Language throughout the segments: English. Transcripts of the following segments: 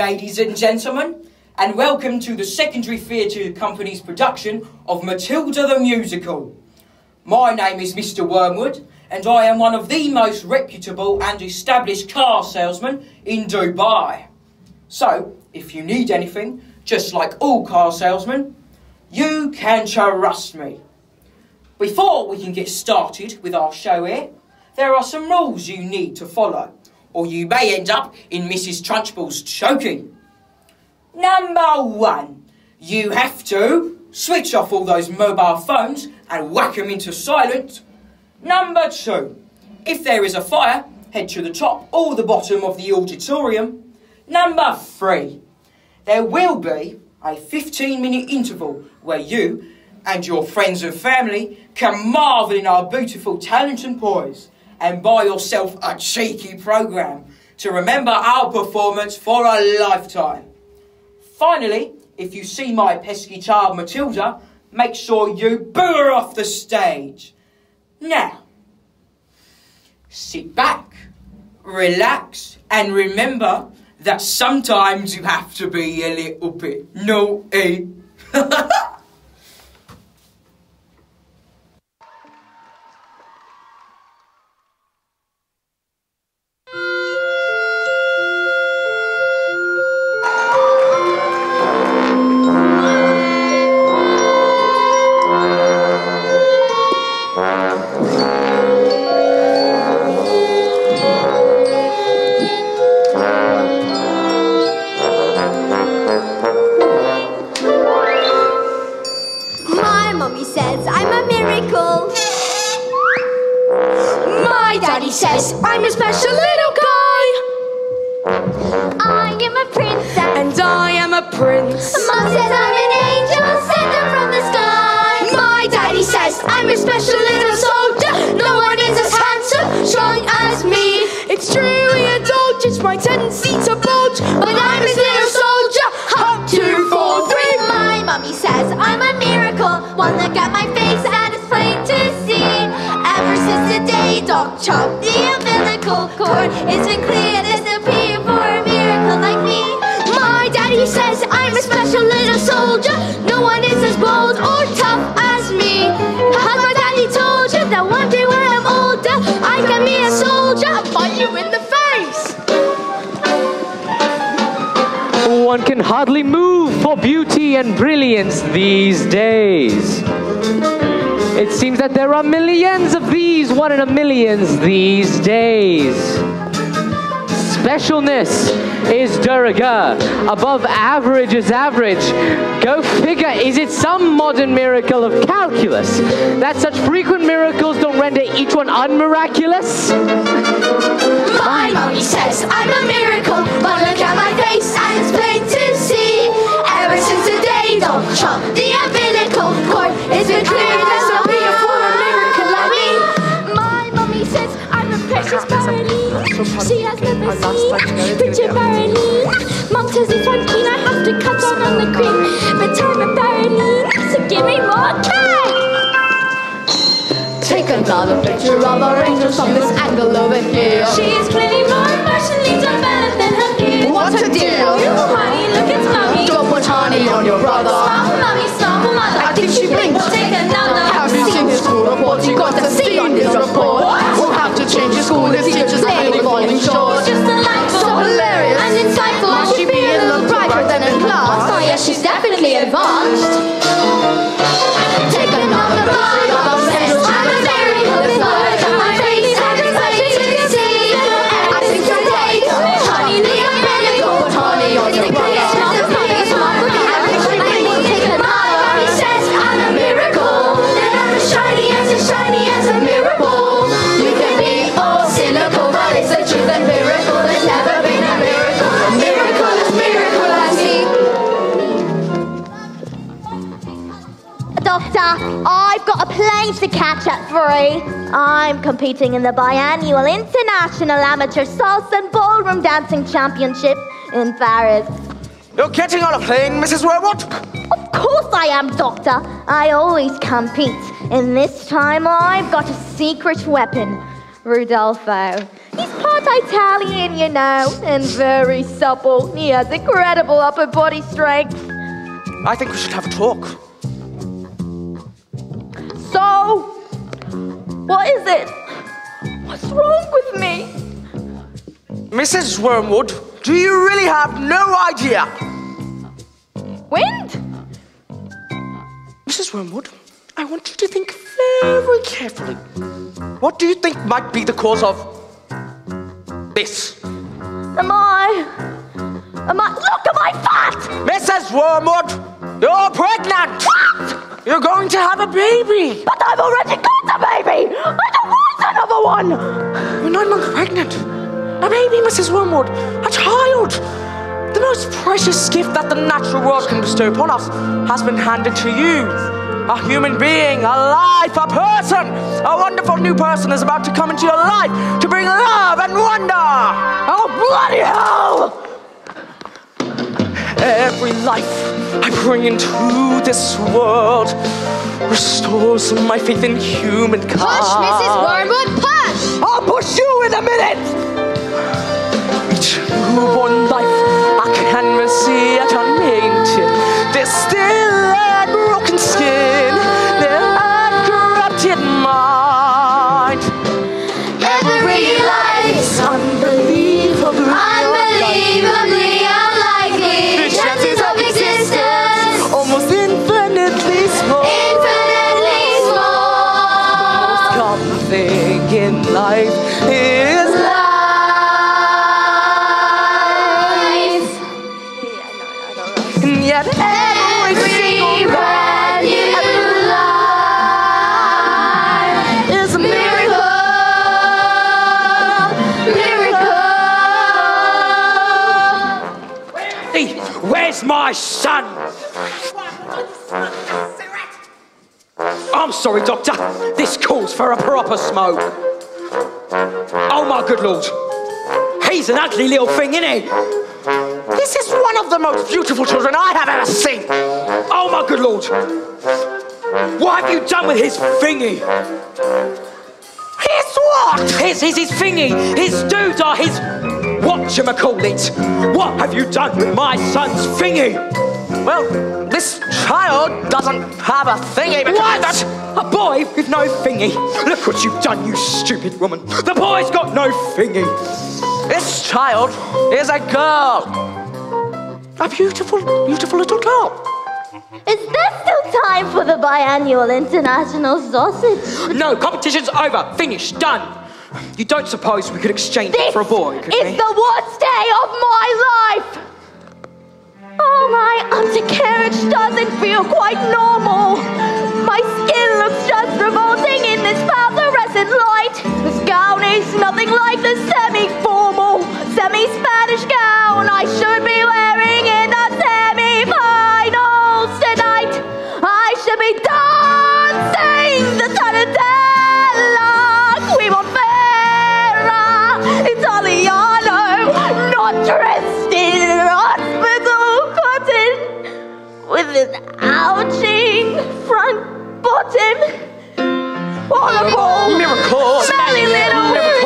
ladies and gentlemen, and welcome to the Secondary Theatre Company's production of Matilda the Musical. My name is Mr. Wormwood, and I am one of the most reputable and established car salesmen in Dubai. So, if you need anything, just like all car salesmen, you can trust me. Before we can get started with our show here, there are some rules you need to follow, or you may end up in Mrs. Trunchbull's choking. Number one, you have to switch off all those mobile phones and whack them into silent. Number two, if there is a fire, head to the top or the bottom of the auditorium. Number three, there will be a 15 minute interval where you and your friends and family can marvel in our beautiful talent and poise and buy yourself a cheeky programme to remember our performance for a lifetime. Finally, if you see my pesky child Matilda, make sure you boo her off the stage. Now, sit back, relax, and remember that sometimes you have to be a little bit naughty. these days. It seems that there are millions of these, one in a millions these days. Specialness is de. Above average is average. Go figure, is it some modern miracle of calculus that such frequent miracles don't render each one unmiraculous? My mommy says I'm a miracle. One look at my face and it's plain the umbilical cord, it's been clear there's no peer for a miracle like me. My mommy says I'm a precious Paraline. She has never seen Richard Paraline. Mom says it's one keen I have to cut down on the cream, but I'm a Paraline, so give me more cake. Take another picture of our angels from this angle over here. She's clearly more emotionally developed than her peers. What's her deal? You honey, look at mommy. Don't put honey on your brother. Stop, mommy, mother. I think she blinks. Take another. Have you seen his school report? You got to see on his report. We'll have to change his school. His teachers are falling short. Just delightful. So hilarious. And insightful. Must she be a little brighter than in class? Oh, yes, she's definitely advanced. I'm competing in the biannual International Amateur Salsa and Ballroom Dancing Championship in Paris. You're getting on a plane, Mrs. Robot? Of course I am, Doctor. I always compete. And this time I've got a secret weapon. Rudolfo. He's part Italian, you know, and very supple. He has incredible upper body strength. I think we should have a talk. What is it? What's wrong with me? Mrs. Wormwood, do you really have no idea? Wind? Mrs. Wormwood, I want you to think very carefully. What do you think might be the cause of this? Am I? Am I? Look, am I fat? Mrs. Wormwood, you're pregnant! What? You're going to have a baby! But I've already got a baby! I don't want another one! You're nine months pregnant. A baby, Mrs. Wormwood. A child. The most precious gift that the natural world can bestow upon us has been handed to you. A human being, a life, a person. A wonderful new person is about to come into your life to bring love and wonder. Life I bring into this world restores my faith in humankind. Push, Mrs. Wormwood, push! I'll push you in a minute! Each newborn life, my son? I'm sorry, Doctor. This calls for a proper smoke. Oh, my good lord. He's an ugly little thing, isn't he? This is one of the most beautiful children I have ever seen. Oh, my good lord. What have you done with his thingy? His what? His, his, his thingy, his doodah, his whatchamacallit. What have you done with my son's thingy? Well, this child doesn't have a thingy because What? That, A boy with no thingy. Look what you've done, you stupid woman. The boy's got no thingy. this child is a girl. A beautiful, beautiful little girl. Is there still time for the biannual international sausage? No, competition's over. Finished. Done. You don't suppose we could exchange it for a boy, could is we? the worst day of my life! Oh, my undercarriage doesn't feel quite normal. My skin looks just revolting in this phosphorescent light. This gown is nothing like the semi-formal, semi-Spanish gown I should be wearing in the semi-finals tonight. I should be dancing with ouching front bottom. Horrible, Miracle. smelly little, Miracle.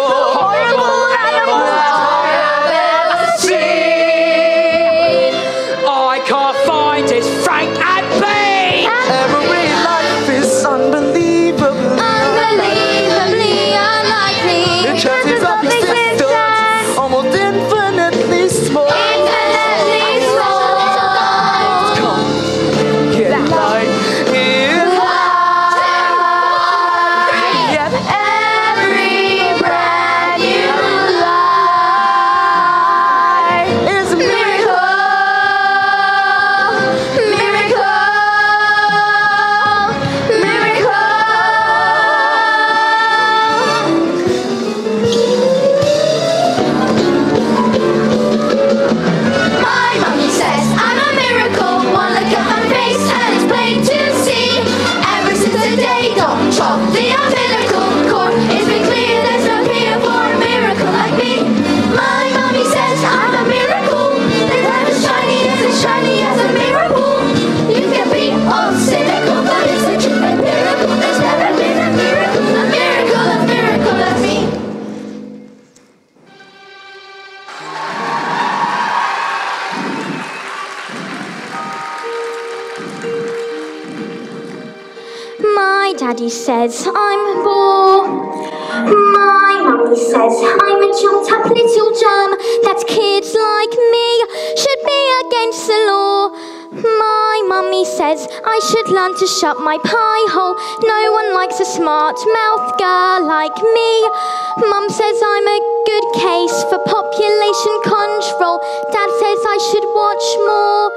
Says I'm a good case for population control. Dad says I should watch more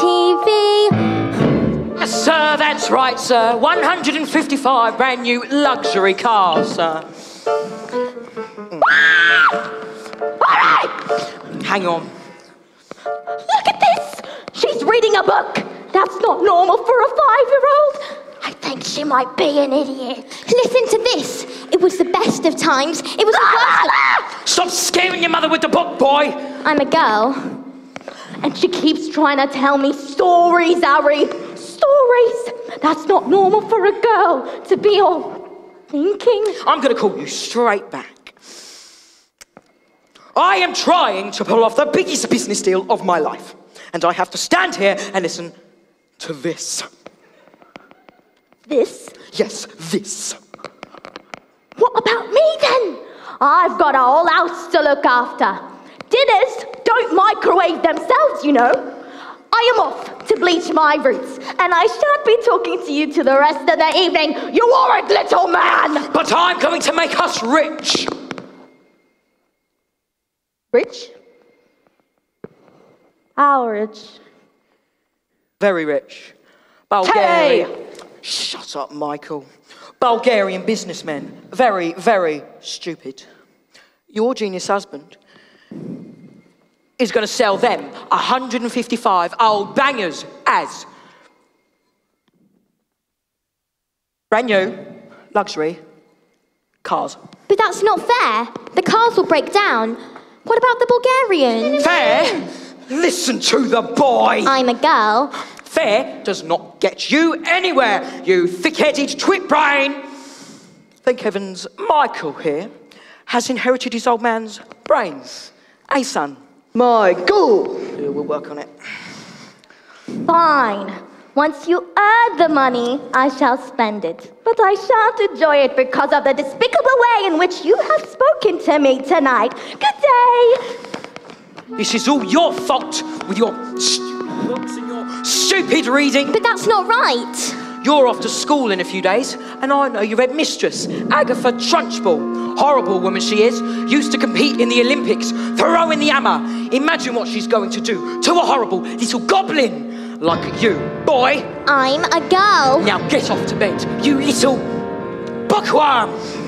TV. Yes, sir, that's right, sir. 155 brand new luxury cars, sir. Alright! Hang on. Look at this! She's reading a book! That's not normal for a five year old! I think she might be an idiot. Listen to this. It was the best of times. It was the worst of. Stop scaring your mother with the book, boy! I'm a girl. And she keeps trying to tell me stories, Harry. Stories! That's not normal for a girl to be all thinking. I'm gonna call you straight back. I am trying to pull off the biggest business deal of my life. And I have to stand here and listen to this. This? Yes, this. What about me then? I've got a whole house to look after. Dinners don't microwave themselves, you know. I am off to bleach my roots, and I shan't be talking to you to the rest of the evening, you horrid little man! But I'm going to make us rich. Rich? How rich? Very rich. Bulgarian. Shut up, Michael. Bulgarian businessmen. Very, very stupid. Your genius husband is going to sell them 155 old bangers as brand new luxury cars. But that's not fair. The cars will break down. What about the Bulgarians? Fair? Listen to the boy. I'm a girl. Fair does not get you anywhere, you thick headed twit brain. Thank heavens Michael here has inherited his old man's brains. Hey, son. Michael! Yeah, We'll work on it. Fine. Once you earn the money, I shall spend it. But I shan't enjoy it because of the despicable way in which you have spoken to me tonight. Good day. This is all your fault with your stupid books and your stupid reading. But that's not right. You're off to school in a few days, and I know your headmistress, Agatha Trunchbull. Horrible woman she is. Used to compete in the Olympics, throwing the hammer. Imagine what she's going to do to a horrible little goblin like you, boy. I'm a girl. Now get off to bed, you little bookworm.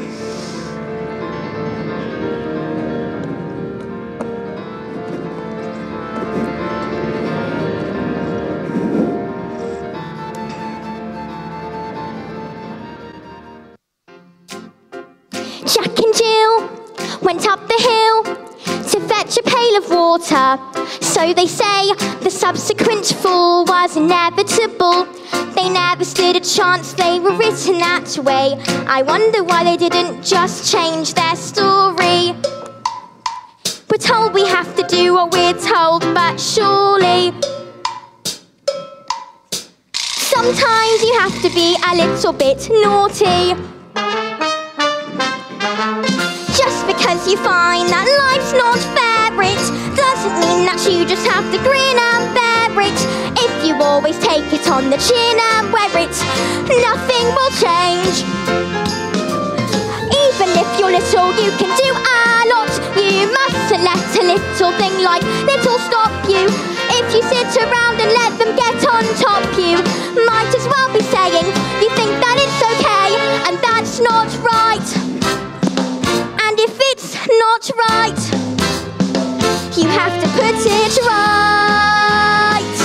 Water. So they say the subsequent fall was inevitable. They never stood a chance, they were written that way. I wonder why they didn't just change their story. We're told we have to do what we're told, but surely. Sometimes you have to be a little bit naughty. Just because you find that life's not fair, you just have to grin and bear it. If you always take it on the chin and wear it, nothing will change. Even if you're little, you can do a lot. You mustn't let a little thing like little stop you. If you sit around and let them get on top you, might as well be saying you think that it's okay, and that's not right. And if it's not right, you have to put it right.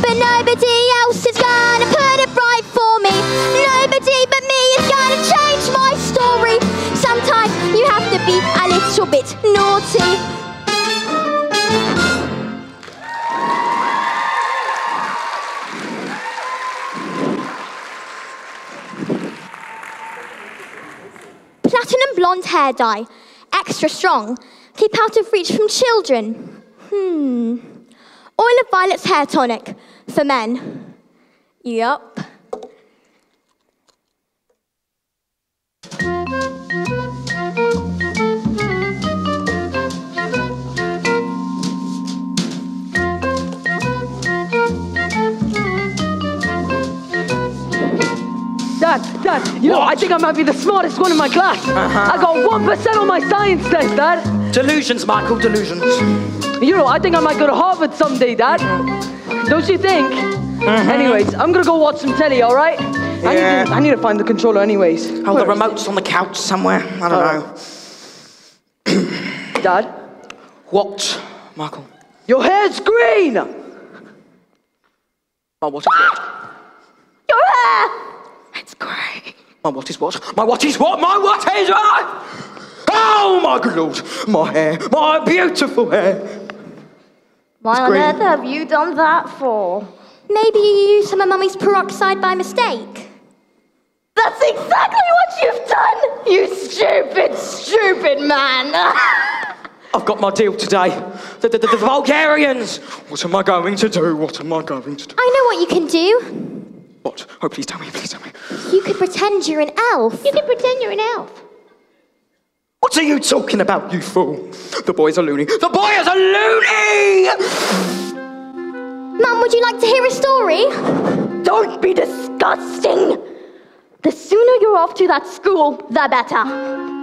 But nobody else is gonna put it right for me. Nobody but me is gonna change my story. Sometimes you have to be a little bit naughty. Platinum blonde hair dye. Extra strong. Keep out of reach from children. Hmm. Oil of Violet's hair tonic for men. Yup. Dad, Dad, you what? know, I think I might be the smartest one in my class. Uh-huh. I got 1% on my science test, Dad. Delusions, Michael, delusions. You know, I think I might go to Harvard someday, Dad. Don't you think? Mm-hmm. Anyways, I'm gonna go watch some telly, all right? I, need Yeah. to, I need to find the controller, anyways. Oh, the Where is remote's on the couch somewhere. I don't oh. know. Dad, What, Michael? your hair's green. My what is what? Your hair! It's grey. My what is what? My what is what? My what is what? Oh my good lord! My hair, my beautiful hair. Why on earth have you done that for? Maybe you used some of Mummy's peroxide by mistake. That's exactly what you've done! You stupid, stupid man! I've got my deal today. The, the, the, the Bulgarians. What am I going to do? What am I going to do? I know what you can do. What? Oh, please tell me, please tell me. You could pretend you're an elf. You could pretend you're an elf. What are you talking about, you fool? The boys a loony. The boy is a loony! Mum, would you like to hear a story? Don't be disgusting! The sooner you're off to that school, the better.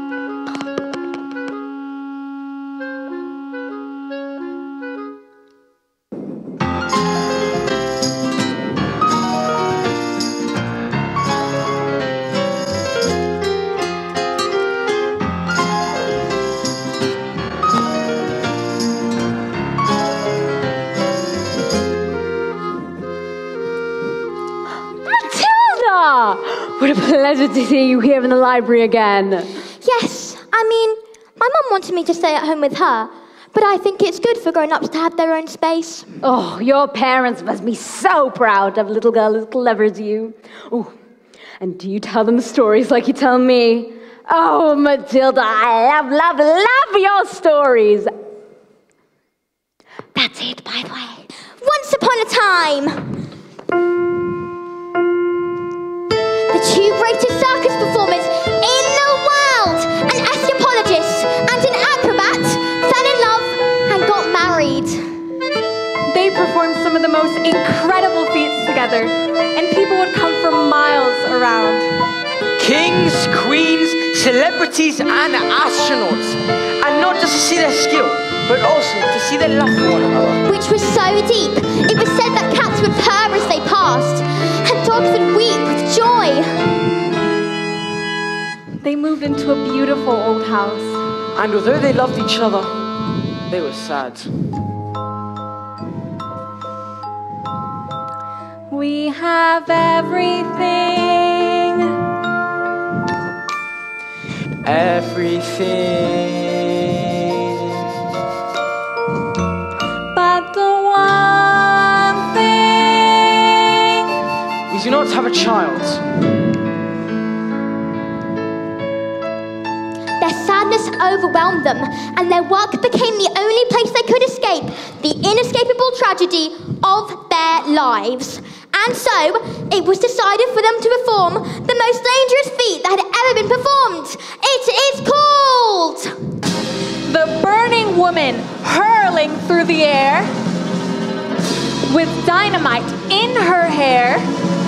pleasure to see you here in the library again. Yes, I mean, my mum wanted me to stay at home with her, but I think it's good for grown ups to have their own space. Oh, your parents must be so proud to have a little girl as clever as you. Oh, and do you tell them stories like you tell me? Oh, Matilda, I love, love, love your stories. That's it, by the way. Once upon a time, two greatest circus performers in the world, an escapologist and an acrobat, fell in love and got married. They performed some of the most incredible feats together, and people would come from miles around. Kings, queens, celebrities, and astronauts. And not just to see their skill, but also to see their love for one another. which was so deep. It was said that cats would purr as they passed, and dogs would weep with joy. They moved into a beautiful old house. And although they loved each other, they were sad. We have everything. Everything. Not have a child. Their sadness overwhelmed them, and their work became the only place they could escape the inescapable tragedy of their lives. And so, it was decided for them to perform the most dangerous feat that had ever been performed. It is called the burning woman hurling through the air with dynamite in her hair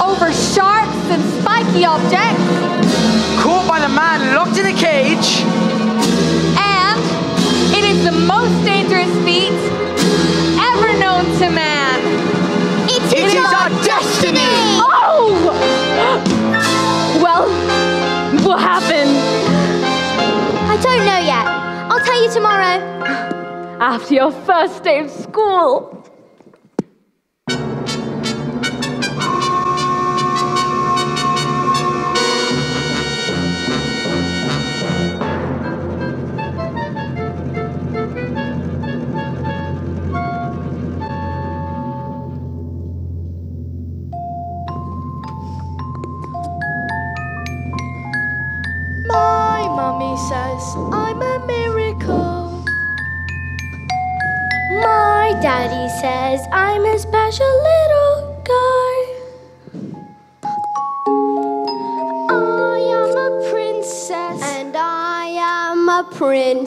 over sharks and spiky objects Caught by the man locked in a cage. and it is the most dangerous feat ever known to man It It is our destiny! oh well what happened I don't know yet. I'll tell you tomorrow. after your first day of school a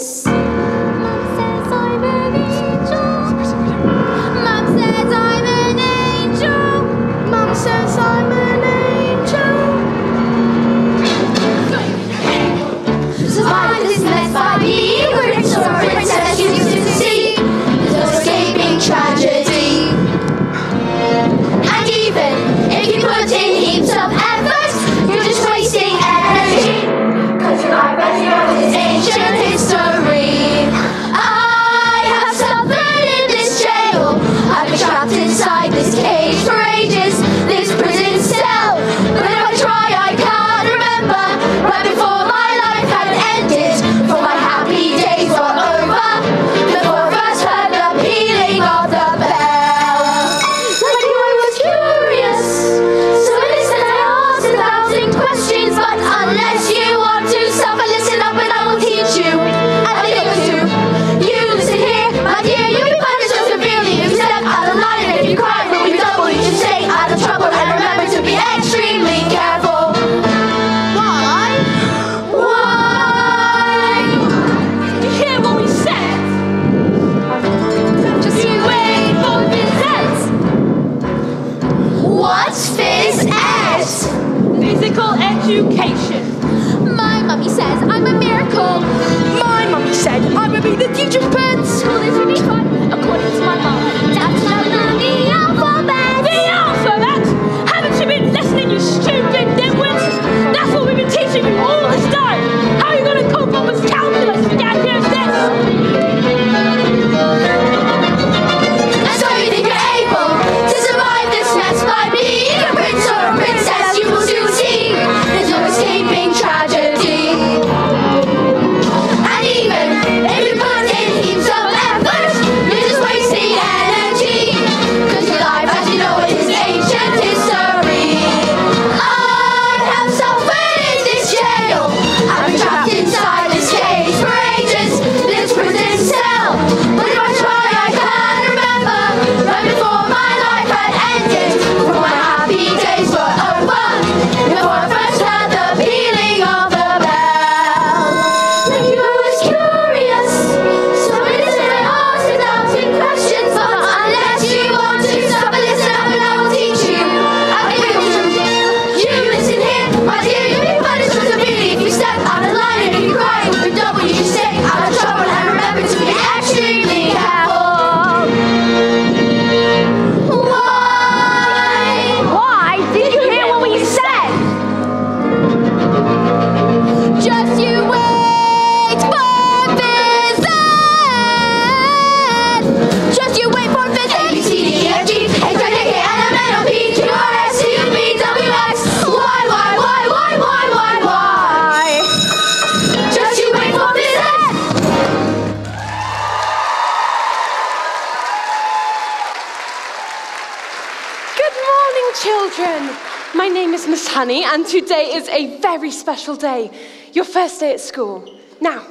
Honey, and today is a very special day. Your first day at school. Now,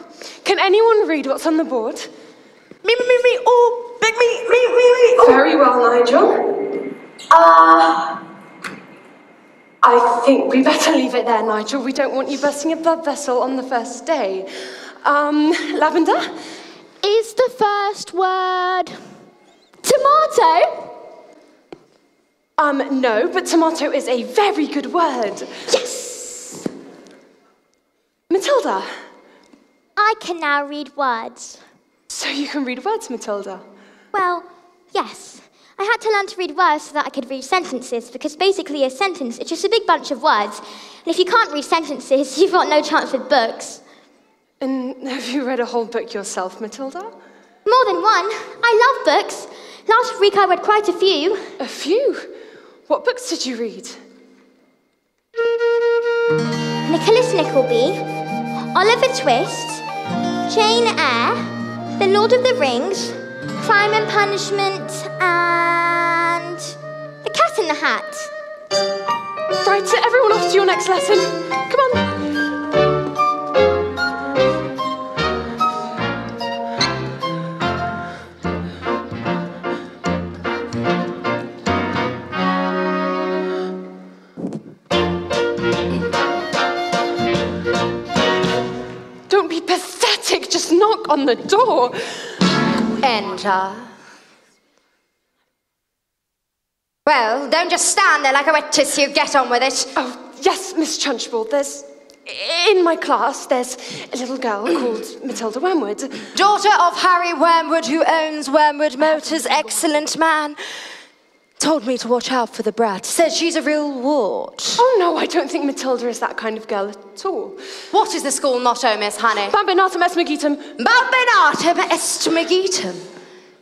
can anyone read what's on the board? Me, me, me, me, oh, big me, me, me, me. Oh. Very well, Nigel. Uh, I think we better leave it there, Nigel. We don't want you bursting a blood vessel on the first day. Um, Lavender? Is the first word tomato? Um, no, but tomato is a very good word. Yes. Matilda? I can now read words. So you can read words, Matilda? Well, yes. I had to learn to read words so that I could read sentences, because basically a sentence is just a big bunch of words. And if you can't read sentences, you've got no chance with books. And have you read a whole book yourself, Matilda? More than one. I love books. Last week I read quite a few. A few? What books did you read? Nicholas Nickleby, Oliver Twist, Jane Eyre, The Lord of the Rings, Crime and Punishment, and The Cat in the Hat. Right, everyone off to your next lesson. Come on. Knock on the door. Enter. Well, don't just stand there like a wet tissue. Get on with it. Oh, yes, Miss Trunchbull, there's. In my class, there's a little girl called Matilda Wormwood. Daughter of Harry Wormwood, who owns Wormwood Motors, excellent man. Told me to watch out for the brat. Says she's a real wart. Oh no, I don't think Matilda is that kind of girl at all. What is the school motto, Miss Honey? Bambinatum est maggitum. Bambinatum est maggitum.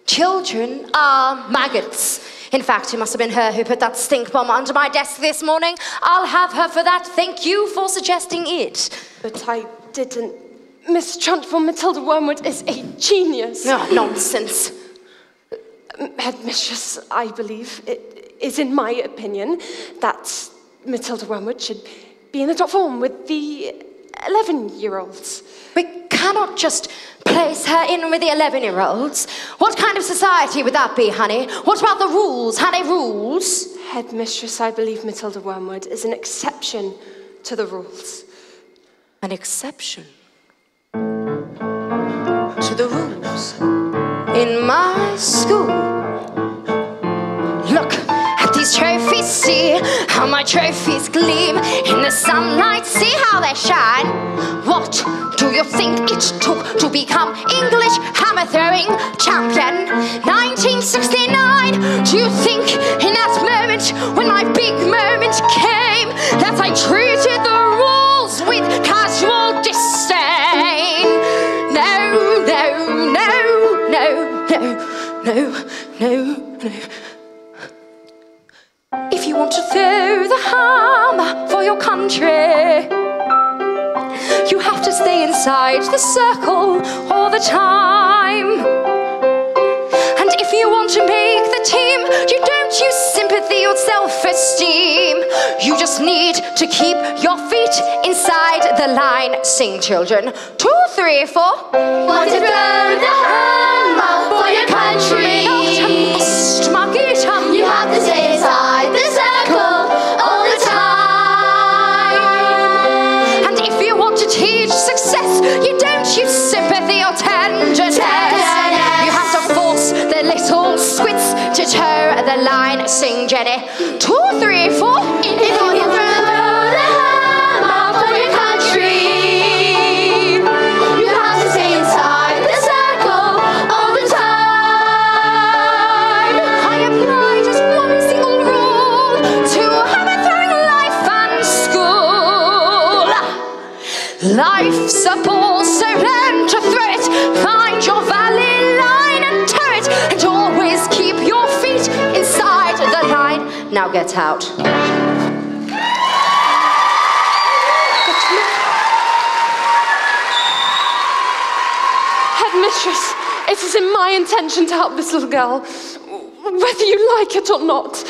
Children are maggots. In fact, it must have been her who put that stink bomb under my desk this morning. I'll have her for that. Thank you for suggesting it. But I didn't. Miss Trunchbull, Matilda Wormwood is a genius. No, nonsense. Headmistress, I believe, it is in my opinion that Matilda Wormwood should be in the top form with the 11 year olds. We cannot just place her in with the 11 year olds. What kind of society would that be, honey? What about the rules? Honey, rules? Headmistress, I believe Matilda Wormwood is an exception to the rules. An exception to the rules in my school. Look at these trophies see how my trophies gleam in the sunlight. See how they shine. What do you think it took to become English hammer throwing champion? 1969. Do you think in that no, no, no. If you want to throw the hammer for your country, you have to stay inside the circle all the time. If you want to make the team, you don't use sympathy or self esteem. You just need to keep your feet inside the line. Sing, children. Two, three, four. Want to throw the hammer for your country. You have to stay inside the circle all the time. And if you want to teach success, you to toe the line. Sing, Jenny. Two, three, four. Now get out. Headmistress, it is in my intention to help this little girl, whether you like it or not.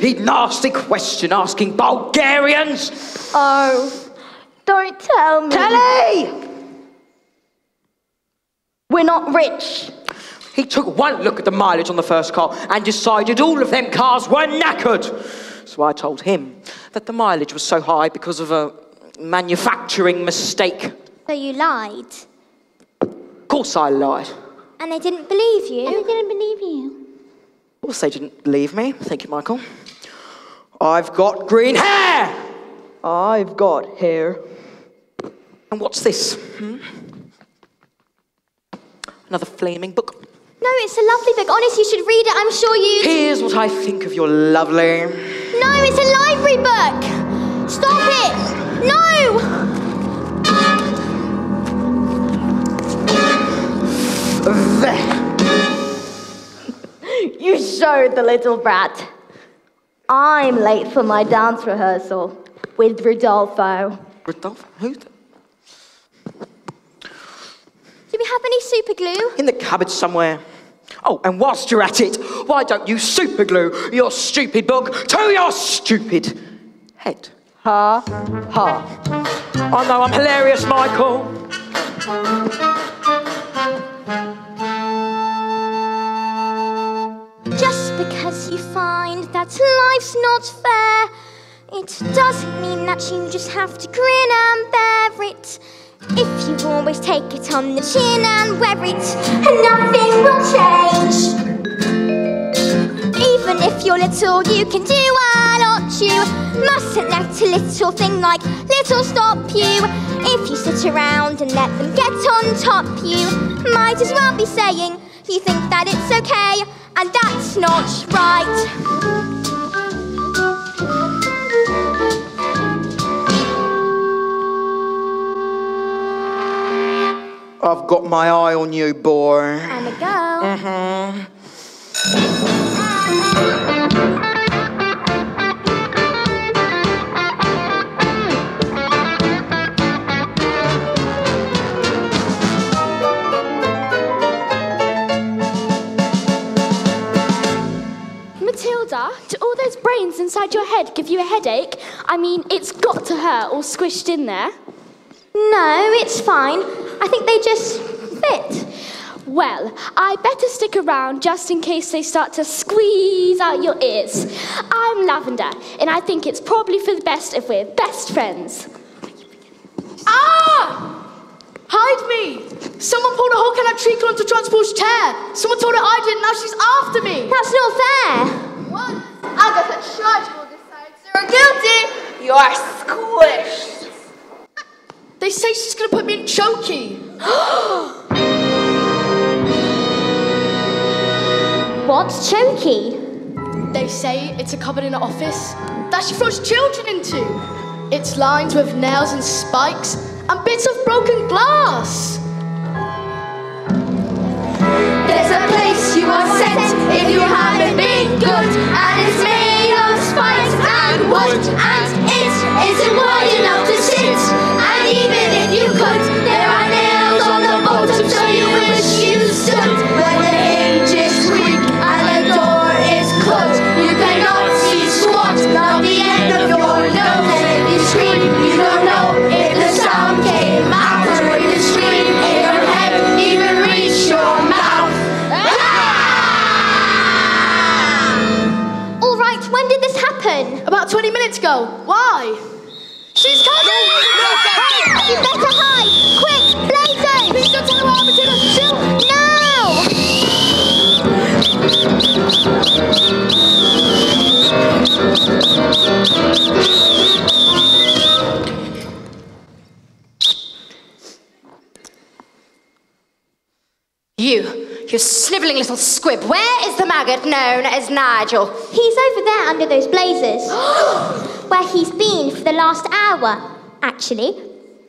Stupid, nasty question asking Bulgarians. Oh, don't tell me. Telly! We're not rich. He took one look at the mileage on the first car and decided all of them cars were knackered. So I told him that the mileage was so high because of a manufacturing mistake. So you lied. Of course I lied. And they didn't believe you. And they didn't believe you. Of course they didn't believe me. Thank you, Michael. I've got green hair! I've got hair. And what's this? Hmm? Another flaming book. No, it's a lovely book. Honestly, you should read it. I'm sure you. Here's what I think of your lovely. No, it's a library book. Stop it. No. You showed the little brat. I'm late for my dance rehearsal with Rodolfo. Rodolfo? Who? the- Do we have any super glue? In the cupboard somewhere. Oh, and whilst you're at it, why don't you superglue your stupid book to your stupid head? Ha ha. I know I'm hilarious, Michael. That life's not fair, it doesn't mean that you just have to grin and bear it. If you always take it on the chin and wear it, and nothing will change. Even if you're little, you can do a lot. You mustn't let a little thing like little stop you. If you sit around and let them get on top, you might as well be saying you think that it's okay, and that's not right. I've got my eye on you, boy. I'm a girl. Mm-hmm. Brains inside your head give you a headache? I mean, it's got to hurt all squished in there. No, it's fine. I think they just fit. Well, I better stick around just in case they start to squeeze out your ears. I'm Lavender, and I think it's probably for the best if we're best friends. Ah! Hide me! Someone pulled a whole can of treacle onto Trunchbull's chair. Someone told her I did, now she's after me. That's not fair. What? Agatha, charge will decide. Sarah guilty. You're squished. They say she's gonna put me in chokey. What's chokey? They say it's a cupboard in an office that she throws children into. It's lined with nails and spikes and bits of broken glass. There's a place you are sent if you haven't been good, and it's made of spikes and wood, and it isn't wide enough to sit. About 20 minutes ago. Why? She's coming! You, snivelling little squib, where is the maggot known as Nigel? He's over there under those blazers. Where he's been for the last hour, actually.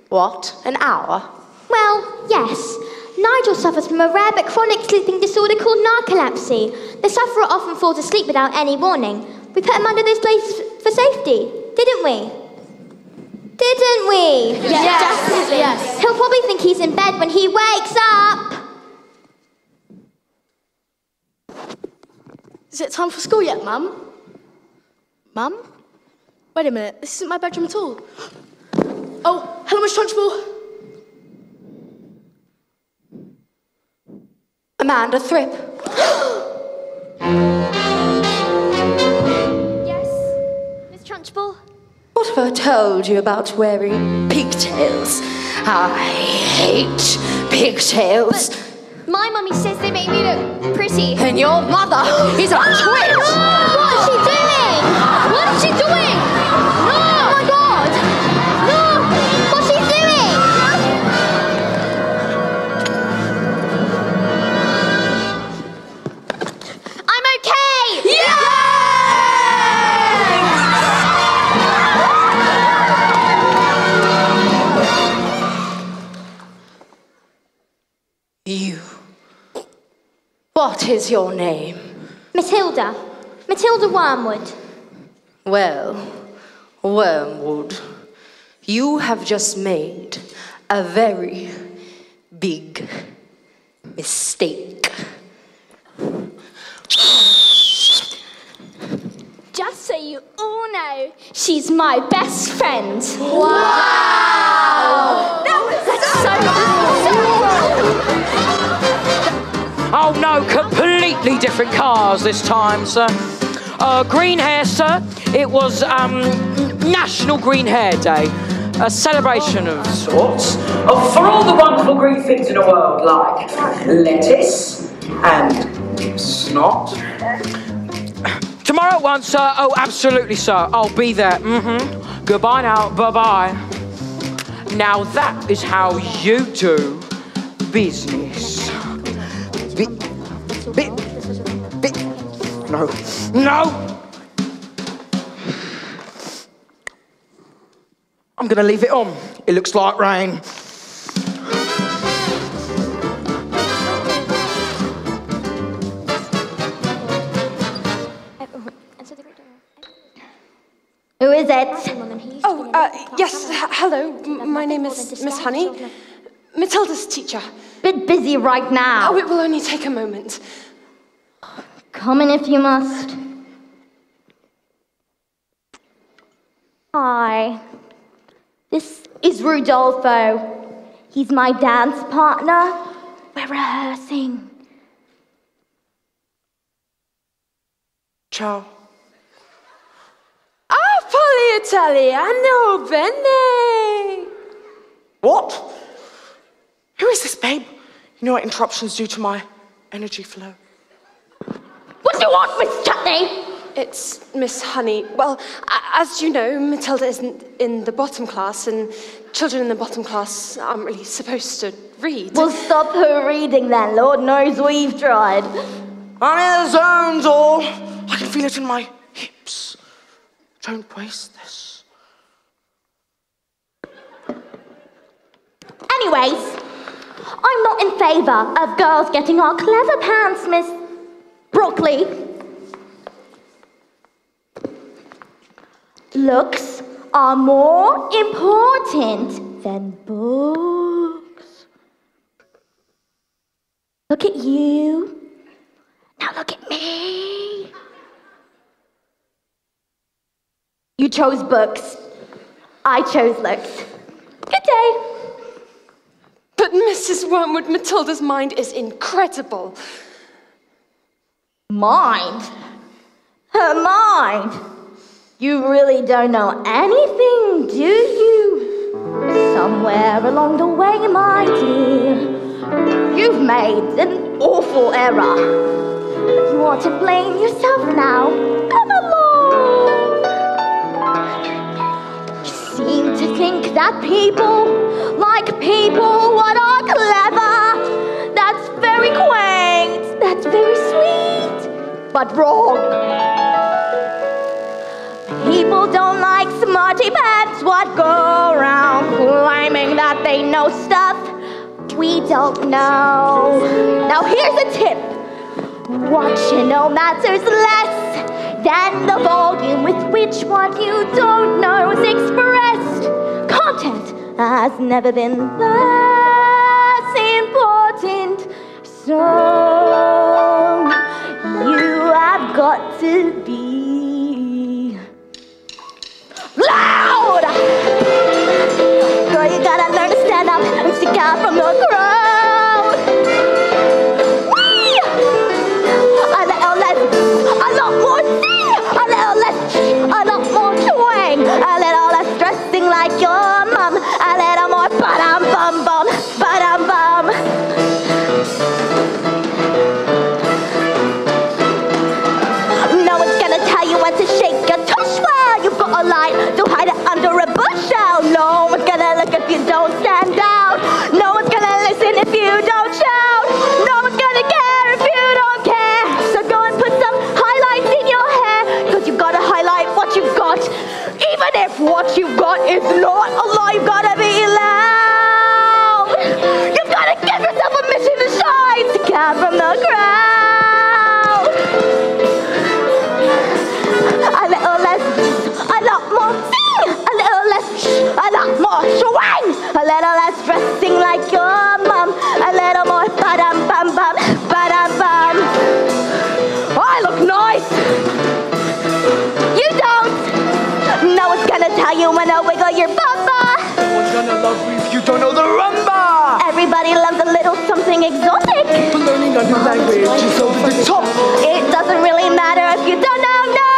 What? An hour? Well, yes. Nigel suffers from a rare but chronic sleeping disorder called narcolepsy. The sufferer often falls asleep without any warning. We put him under those blazers for safety, didn't we? Didn't we? Yes. Definitely. Yes. He'll probably think he's in bed when he wakes up. Is it time for school yet, Mum? Mum? Wait a minute, this isn't my bedroom at all. Oh, hello, Miss Trunchbull. Amanda Thrip. Yes, Miss Trunchbull? What have I told you about wearing pigtails? I hate pigtails. My mummy says they make me look pretty. And your mother is a twit. What she doing? What is your name? Matilda. Matilda Wormwood. Well, Wormwood, you have just made a very big mistake. Just so you all know, she's my best friend. Wow! Oh no, completely different cars this time, sir. Uh, green hair, sir. It was um, National Green Hair Day. A celebration of sorts of, for all the wonderful green things in the world, like lettuce and snot. Tomorrow at one, sir. Oh, absolutely, sir. I'll be there. Mm-hmm. Goodbye now. Bye-bye. Now that is how you do business. Bi- Bit. Bit. no. No! I'm gonna leave it on. It looks like rain. Who is it? Oh, uh, yes, hello. My name is Miss Honey. Matilda's teacher. Bit busy right now. Oh, it will only take a moment. Come in if you must. Hi. This is Rudolfo. He's my dance partner. We're rehearsing. Ciao. Ah, poli Italiano bene! What? Who is this, babe? You know what interruptions do to my energy flow. What do you want, Miss Chutney? It's Miss Honey. Well, as you know, Matilda isn't in the bottom class, and children in the bottom class aren't really supposed to read. Well, stop her reading then. Lord knows we've tried. I'm in the zone, all. I can feel it in my hips. Don't waste this. Anyways, I'm not in favour of girls getting our clever pants, Miss Broccoli. Looks are more important than books. Look at you. Now look at me. You chose books. I chose looks. Good day. But Mrs. Wormwood, Matilda's mind is incredible. Mind? Her mind? You really don't know anything, do you? Somewhere along the way, my dear, you've made an awful error. You want to blame yourself now? Come think that people like people what are clever. That's very quaint. That's very sweet. But wrong. People don't like smarty pants what go around claiming that they know stuff we don't know. Now here's a tip. What you know matters less than the volume with which what you don't know is expressed. Has never been less important. So you have got to be loud. Girl, you gotta learn to stand up and stick out from the crowd. Exotic. But learning a new language is over the top. It doesn't really matter if you don't know, no.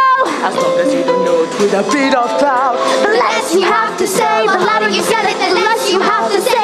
As long as you don't know it with a bit of clout. The less you have to say, the louder you get it. The less you have to say,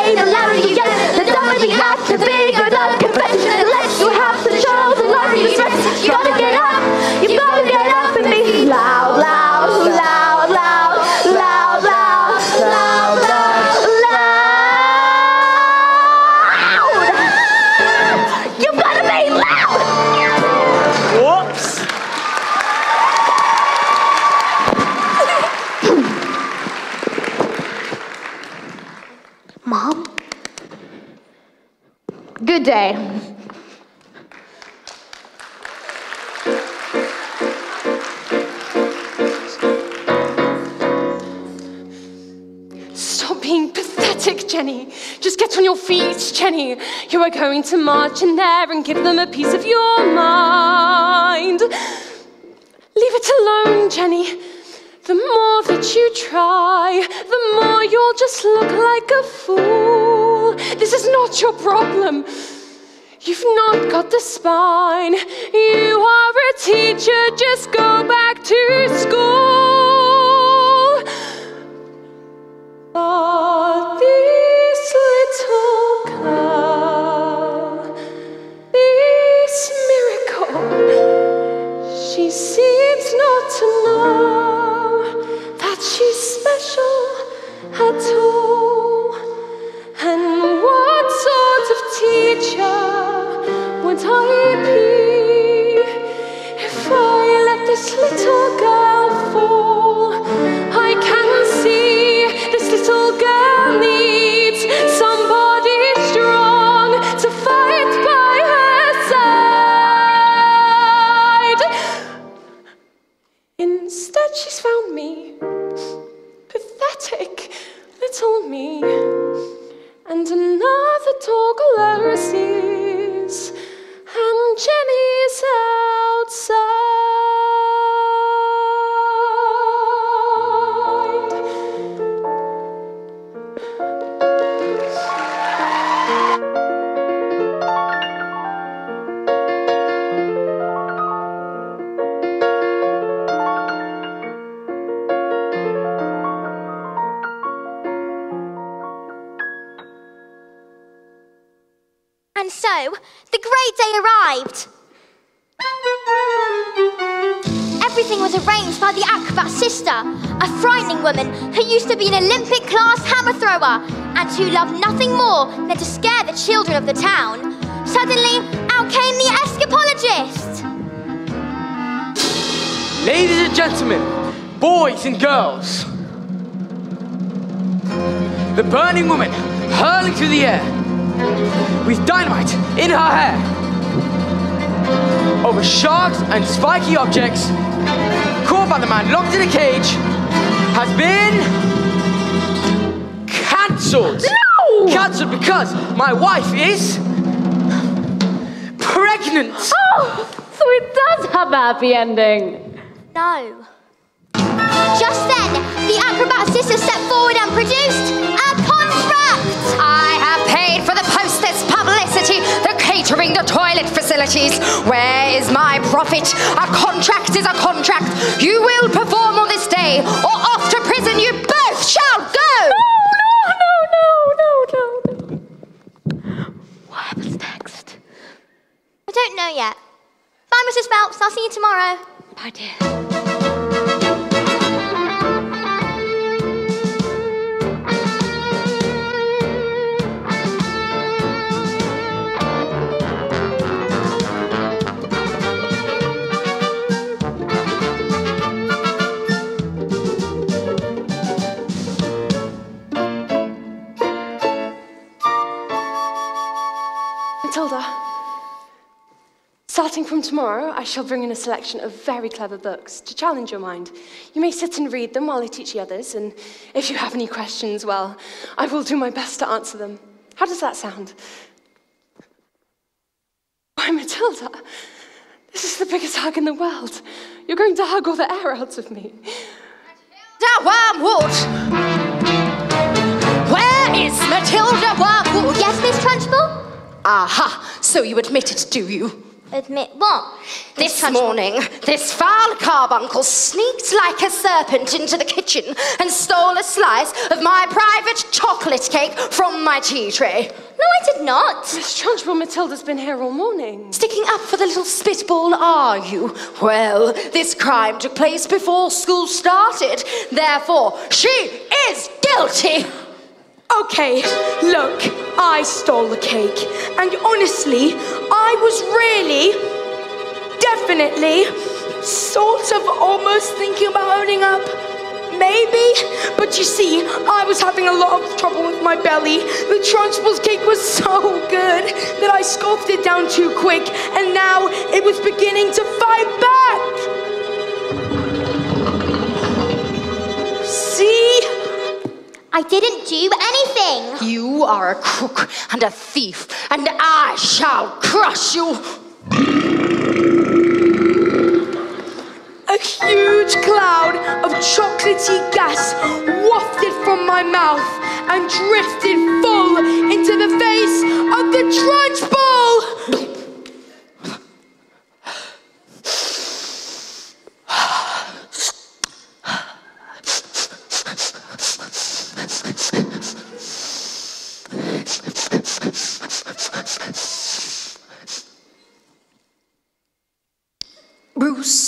Jenny. You are going to march in there and give them a piece of your mind. Leave it alone, Jenny. The more that you try, the more you'll just look like a fool. This is not your problem. You've not got the spine. You are a teacher, just go back to school. But and another dog sees, and Jenny's outside. The great day arrived. Everything was arranged by the acrobat sister, a frightening woman who used to be an Olympic class hammer thrower and who loved nothing more than to scare the children of the town. Suddenly, out came the escapologist. Ladies and gentlemen, boys and girls, the burning woman hurling through the air with dynamite in her hair over sharks and spiky objects, caught by the man locked in a cage, has been cancelled. No! Cancelled because my wife is pregnant. Oh, so it does have a happy ending. No. Just then, the acrobat sister stepped forward and produced a contract. I have paid for the posters, publicity, the the toilet facilities. Where is my profit? A contract is a contract. You will perform on this day, or off to prison you both shall go. No, no, no, no, no, no. What happens next? I don't know yet. Bye, Mrs. Phelps. I'll see you tomorrow. Bye, dear. Starting from tomorrow, I shall bring in a selection of very clever books to challenge your mind. You may sit and read them while I teach the others, and if you have any questions, well, I will do my best to answer them. How does that sound? Why, Matilda, this is the biggest hug in the world. You're going to hug all the air out of me. Matilda Wormwood! Where is Matilda Wormwood? Yes, Miss Trunchbull? Aha, so you admit it, do you? Admit what? This morning, this foul carbuncle sneaked like a serpent into the kitchen and stole a slice of my private chocolate cake from my tea tray. No, I did not. Miss Trunchbull, Matilda's been here all morning. Sticking up for the little spitball, are you? Well, this crime took place before school started. Therefore, she is guilty. Okay, look, I stole the cake. And honestly, I was really, definitely, sort of almost thinking about owning up. Maybe, but you see, I was having a lot of trouble with my belly. The Trunchbull's cake was so good that I scoffed it down too quick, and now it was beginning to fight back. See? I didn't do anything. You are a crook and a thief, and I shall crush you. A huge cloud of chocolatey gas wafted from my mouth and drifted full into the face of the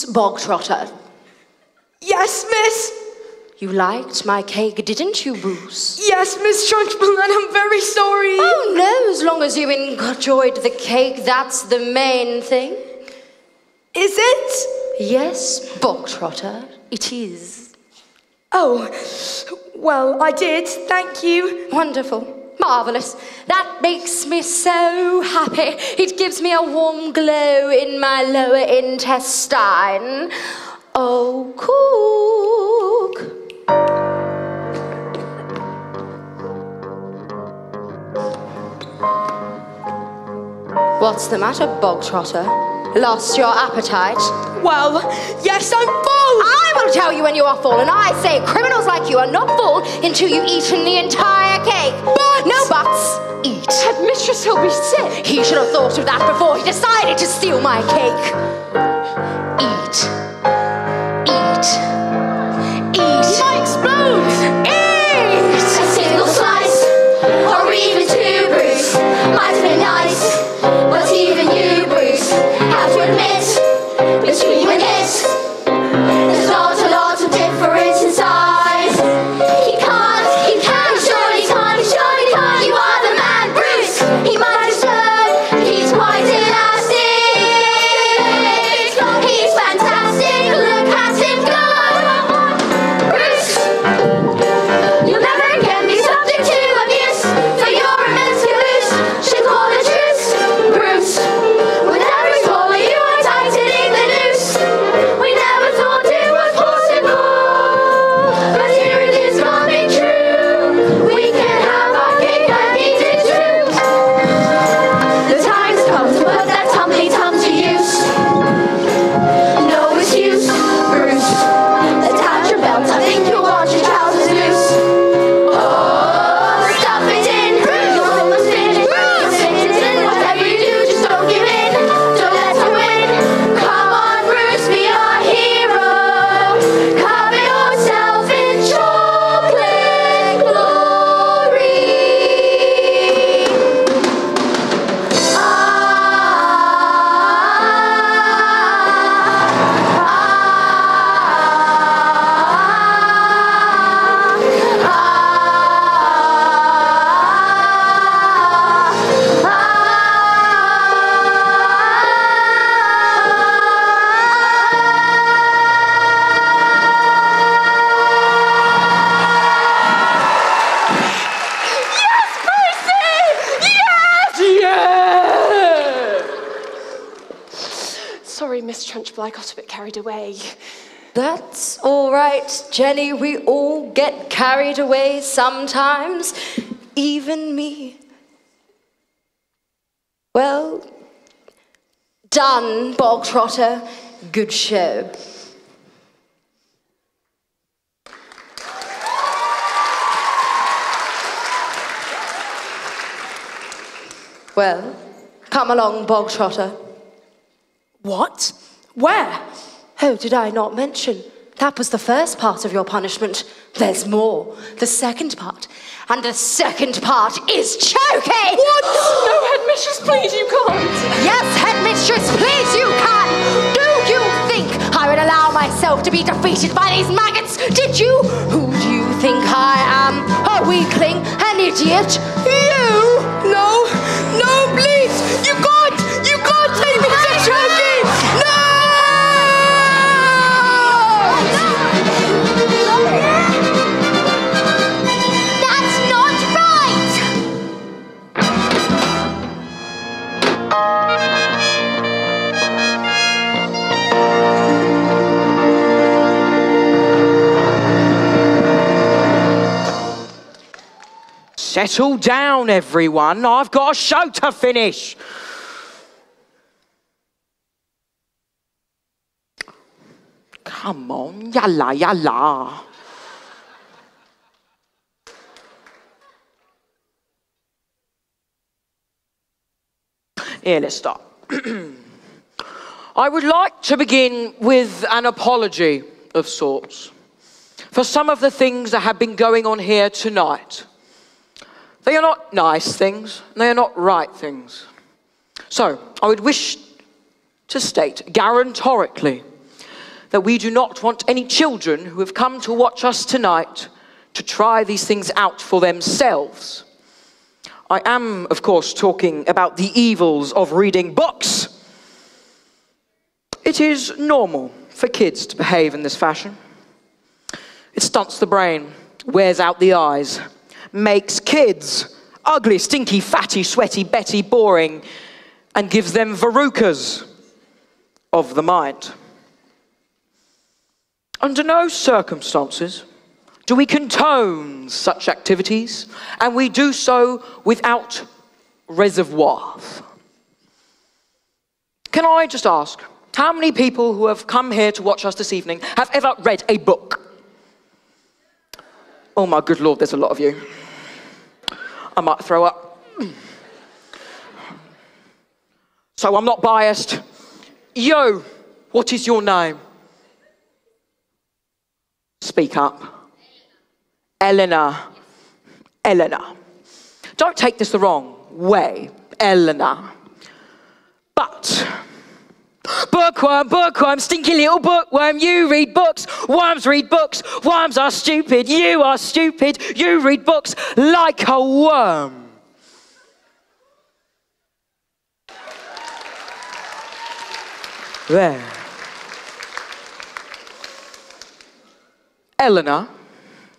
Bogtrotter. Yes, miss. You liked my cake, didn't you, Bruce? Yes, Miss Trunchbull, and I'm very sorry. Oh, no, as long as you enjoyed the cake, that's the main thing. Is it? Yes, Bogtrotter, it is. Oh, well, I did. Thank you. Wonderful. Marvellous. That makes me so happy. It gives me a warm glow in my lower intestine. Oh, cook. What's the matter, Bogtrotter? Lost your appetite? Well, yes, I'm full. I will tell you when you are full, and I say criminals like you are not full until you've eaten the entire cake. But no buts. Eat. Headmistress, he'll be sick. He should have thought of that before he decided to steal my cake. Eat. Eat. Eat. He might explode. Eat. A single slice, or even two, sometimes, even me. Well, done, Bogtrotter. Good show. Well, come along, Bogtrotter. What? Where? Oh, did I not mention? That was the first part of your punishment. There's more. The second part. And the second part is choking! What? No, headmistress, please, you can't. Yes, headmistress, please, you can! Do you think I would allow myself to be defeated by these maggots? Did you? Who do you think I am? A weakling? An idiot? You? No, no, please! Settle down, everyone. I've got a show to finish. Come on, yalla, yalla. Here, let's start. I would like to begin with an apology of sorts for some of the things that have been going on here tonight. They are not nice things, they are not right things. So, I would wish to state guarantorically that we do not want any children who have come to watch us tonight to try these things out for themselves. I am, of course, talking about the evils of reading books. It is normal for kids to behave in this fashion. It stunts the brain, wears out the eyes, makes kids ugly, stinky, fatty, sweaty, Betty, boring, and gives them verrucas of the mind. Under no circumstances do we condone such activities, and we do so without reservoirs. Can I just ask, how many people who have come here to watch us this evening have ever read a book? Oh my good lord, there's a lot of you. I might throw up. So I'm not biased. Yo, what is your name? Speak up. Eleanor. Eleanor. Don't take this the wrong way, Eleanor. But Bookworm, bookworm, stinky little bookworm, you read books. Worms read books. Worms are stupid. You are stupid. You read books like a worm. There. Eleanor,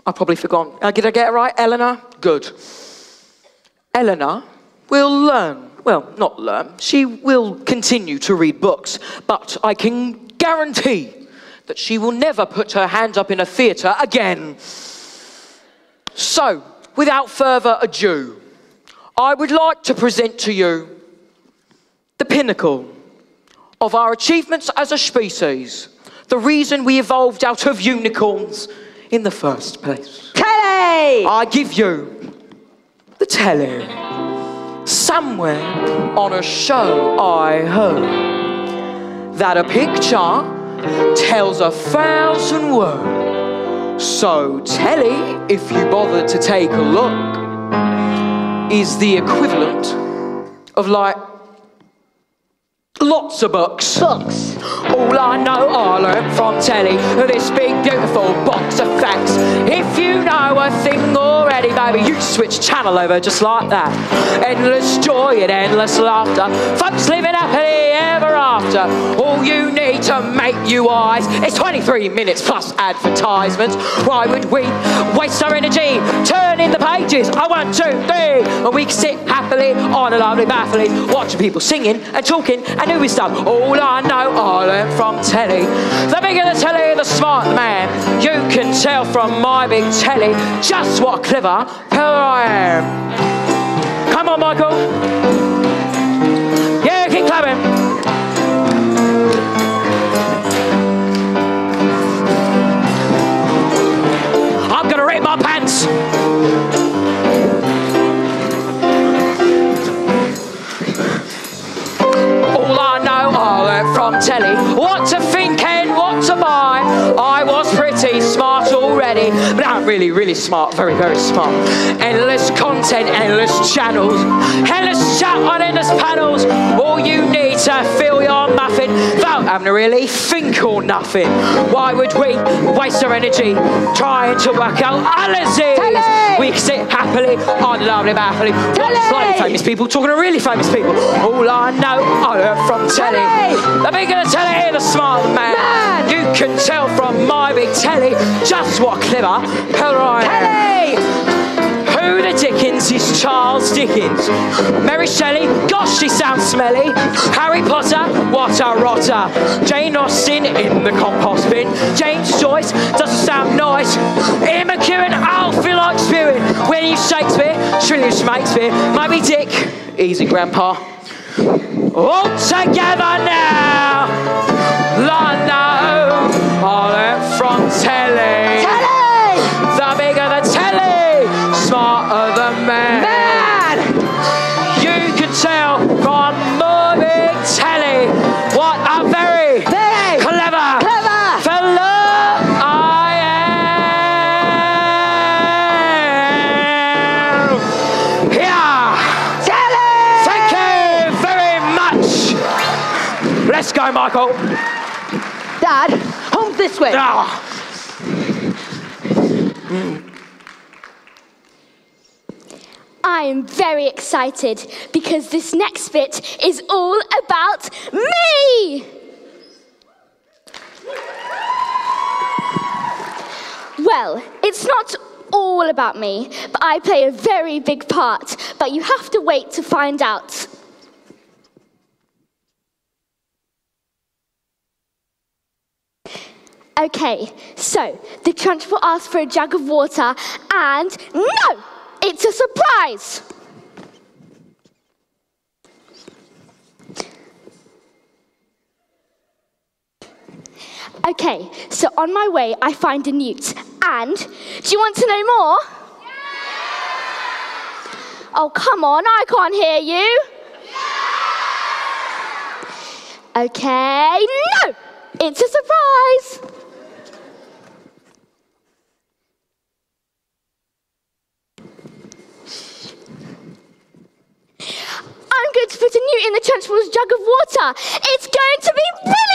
I've probably forgot. Uh, did I get it right? Eleanor? Good. Eleanor will learn. Well, not learn. She will continue to read books, but I can guarantee that she will never put her hand up in a theatre again. So, without further ado, I would like to present to you the pinnacle of our achievements as a species, the reason we evolved out of unicorns in the first place. Telly! I give you the telly. Somewhere on a show I heard that a picture tells a thousand words. So telly, if you bother to take a look, is the equivalent of like Lots of books. Books. All I know I learned from telly. This big beautiful box of facts. If you know a thing already, baby, you switch channel over just like that. Endless joy and endless laughter. Folks living happily ever after. All you need to make you wise is 23 minutes plus advertisements. Why would we waste our energy turning the pages? I want two, three. And we can sit happily on a lovely baffling, watching people singing and talking and doing stuff. All I know I learned from telly. The bigger the telly, the smart man. You can tell from my big telly just what a clever fella I am. Come on, Michael. Yeah, keep clapping. I'm gonna rip my pants. All I know learned from telly. What to think but I'm really, really smart. Very, very smart. Endless content, endless channels, endless chat on endless panels. All you need to fill your muffin without having to really think or nothing. Why would we waste our energy trying to work out allergies? We can sit happily on the lovely. Watch slightly famous people talking to really famous people. All I know I learned from telly. The bigger the telly, the smart man. You can tell from my big telly just what clever fella I am. The Dickens is Charles Dickens? Mary Shelley, gosh, she sounds smelly. Harry Potter, what a rotter. Jane Austen in the compost bin. James Joyce doesn't sound nice. Ian McEwan, I'll feel like spewing. When you Shakespeare, Trillium Shakespeare, Moby Dick, easy grandpa. All together now. Know, all from! Smarter the man. You can tell from my telly what a very, Very clever, clever fella I am. Yeah. Telly! Thank you very much. Let's go, Michael. Dad, home this way. Ah. I am very excited because this next bit is all about me! Well, it's not all about me, but I play a very big part. But you have to wait to find out. Okay, so the Trunchbull asks for a jug of water, and no! It's a surprise! Okay, so on my way, I find a newt. And do you want to know more? Yeah. Oh, come on, I can't hear you. Yeah. Okay, no! It's a surprise! I'm going to put a Trunchbull's jug of water. It's going to be brilliant!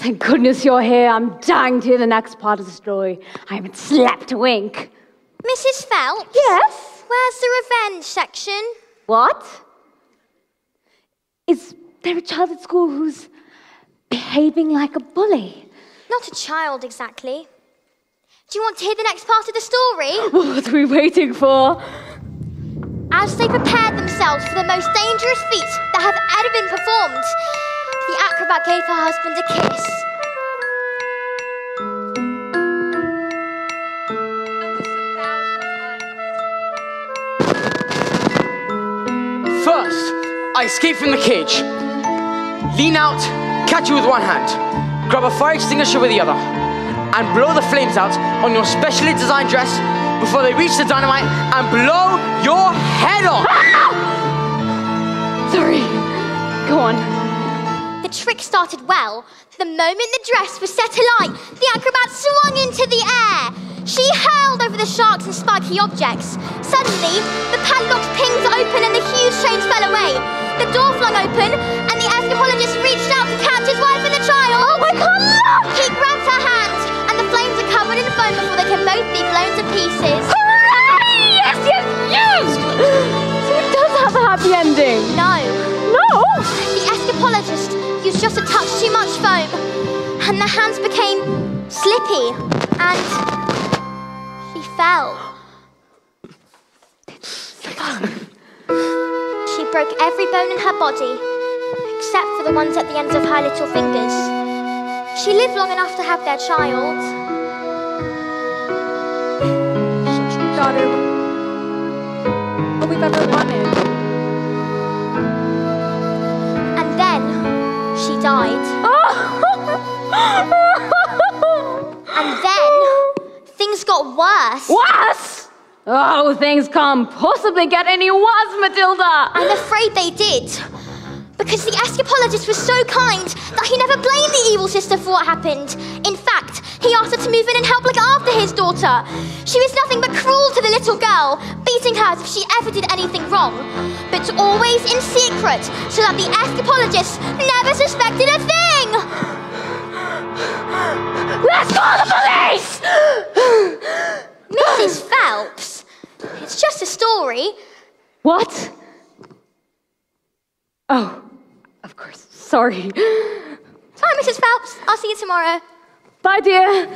Thank goodness you're here. I'm dying to hear the next part of the story. I haven't slept a wink. Mrs. Phelps? Yes? Where's the revenge section? What? Is there a child at school who's behaving like a bully? Not a child exactly. Do you want to hear the next part of the story? What are we waiting for? As they prepared themselves for the most dangerous feat that have ever been performed, the acrobat gave her husband a kiss. First, I escape from the cage. Lean out, catch you with one hand, grab a fire extinguisher with the other, and blow the flames out on your specially designed dress before they reach the dynamite and blow your head off. Sorry. Go on. The trick started well. The moment the dress was set alight, the acrobat swung into the air. She hurled over the sharks and spiky objects. Suddenly, the padlocks pinged open and the huge chains fell away. The door flung open, and the escapologist reached out to catch his wife and the child. Oh my god, look! He grabbed her hand, and the flames are covered in foam before they can both be blown to pieces. Hooray! Yes, yes, yes! So it does have a happy ending. No. No? The escapologist used just a touch too much foam, and the hands became slippy, and she fell. she broke every bone in her body, except for the ones at the ends of her little fingers. She lived long enough to have their child. Daughter, we've ever wanted. Died. and then things got worse. Worse? Oh, things can't possibly get any worse, Matilda. I'm afraid they did. Because the escapologist was so kind that he never blamed the evil sister for what happened. In fact, he asked her to move in and help look after his daughter. She was nothing but cruel to the little girl, beating her as if she ever did anything wrong. But always in secret, so that the escapologist never suspected a thing. Let's call the police! Mrs. Phelps, it's just a story. What? Oh, of course. Sorry. Bye, Mrs. Phelps. I'll see you tomorrow. Bye, dear.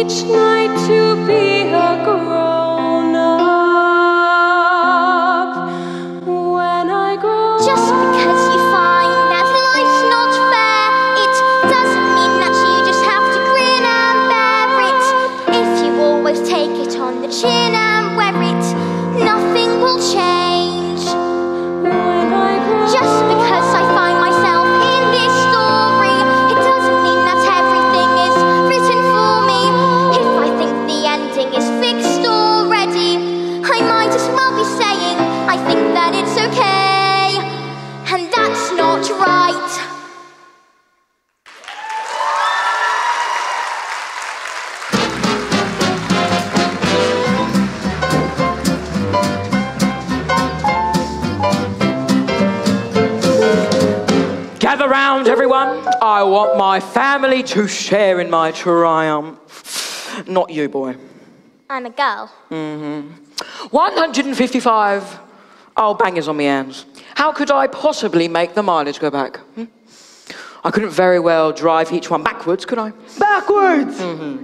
Each night my family to share in my triumph. Not you, boy. I'm a girl. Mm-hmm. 155 old bangers on me hands. How could I possibly make the mileage go back? hmm? I couldn't very well drive each one backwards, could I? Backwards! Mm-hmm.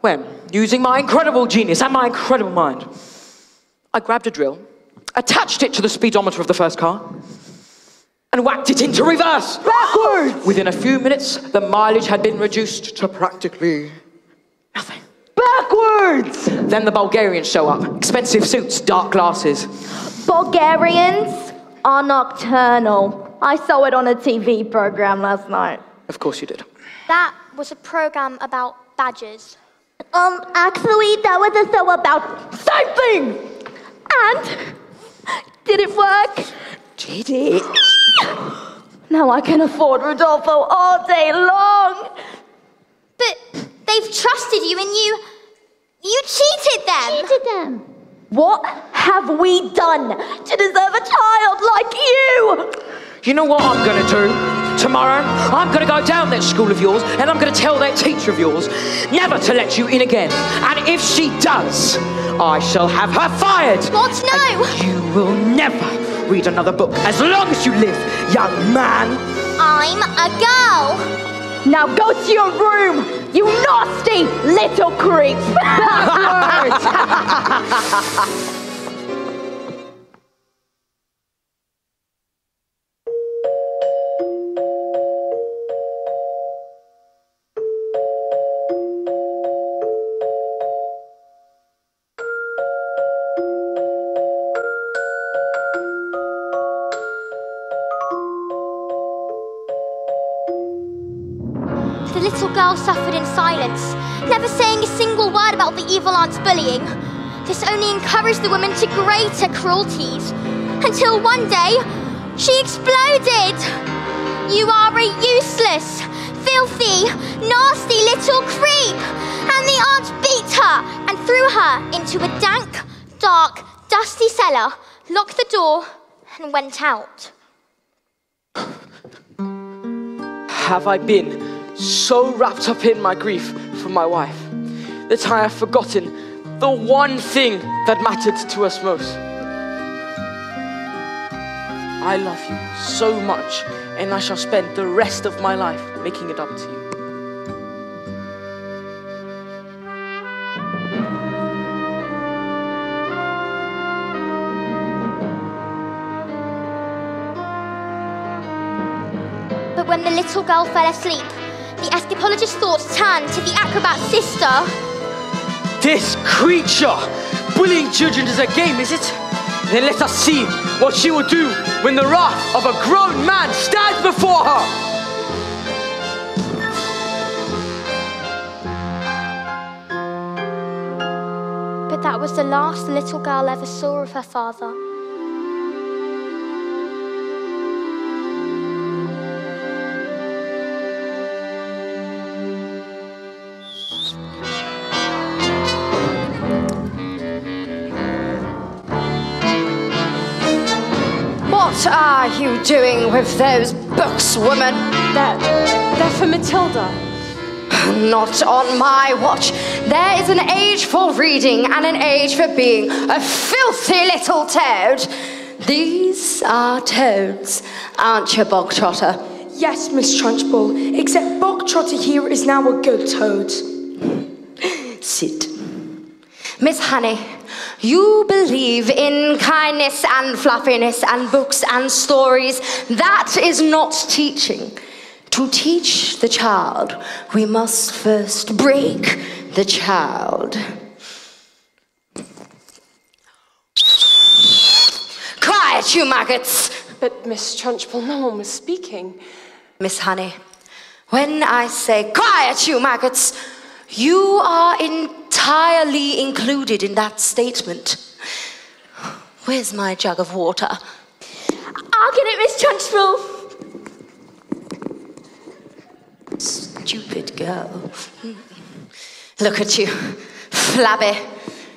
When, using my incredible genius and my incredible mind, I grabbed a drill, attached it to the speedometer of the first car, and whacked it into reverse. Backwards! Within a few minutes, the mileage had been reduced to practically nothing. Backwards! Then the Bulgarians show up. Expensive suits, dark glasses. Bulgarians are nocturnal. I saw it on a TV program last night. Of course you did. That was a program about badgers. Um, actually, that was a show about same thing. And did it work? Did it? Now I can afford Rodolfo all day long. But they've trusted you and you. You cheated them! Cheated them. What have we done to deserve a child like you? You know what I'm gonna do? Tomorrow, I'm gonna go down that school of yours and I'm gonna tell that teacher of yours never to let you in again. And if she does, I shall have her fired. What? No! And you will never read another book as long as you live, young man. I'm a girl! Now go to your room, you nasty little creep. Backwards. silence, never saying a single word about the evil aunt's bullying. This only encouraged the woman to greater cruelties. Until one day, she exploded! You are a useless, filthy, nasty little creep! And the aunt beat her and threw her into a dank, dark, dusty cellar, locked the door, and went out. Have I been so wrapped up in my grief for my wife that I have forgotten the one thing that mattered to us most? I love you so much, and I shall spend the rest of my life making it up to you. But when the little girl fell asleep, the escapologist's thoughts turned to the acrobat's sister. This creature! Bullying children is a game, is it? Then let us see what she will do when the wrath of a grown man stands before her! But that was the last the little girl ever saw of her father. You doing with those books, woman? They're, they're for Matilda. Not on my watch. There is an age for reading and an age for being a filthy little toad. These are toads, aren't you, Bogtrotter? Yes, Miss Trunchbull, except Bogtrotter here is now a good toad. Sit. Miss Honey, you believe in kindness and fluffiness and books and stories. That is not teaching. To teach the child, we must first break the child. Quiet, you maggots! But, Miss Trunchbull, no one was speaking. Miss Honey, when I say quiet, you maggots, you are entirely included in that statement. Where's my jug of water? I'll get it, Miss Trunchbull. Stupid girl. Look at you, flabby,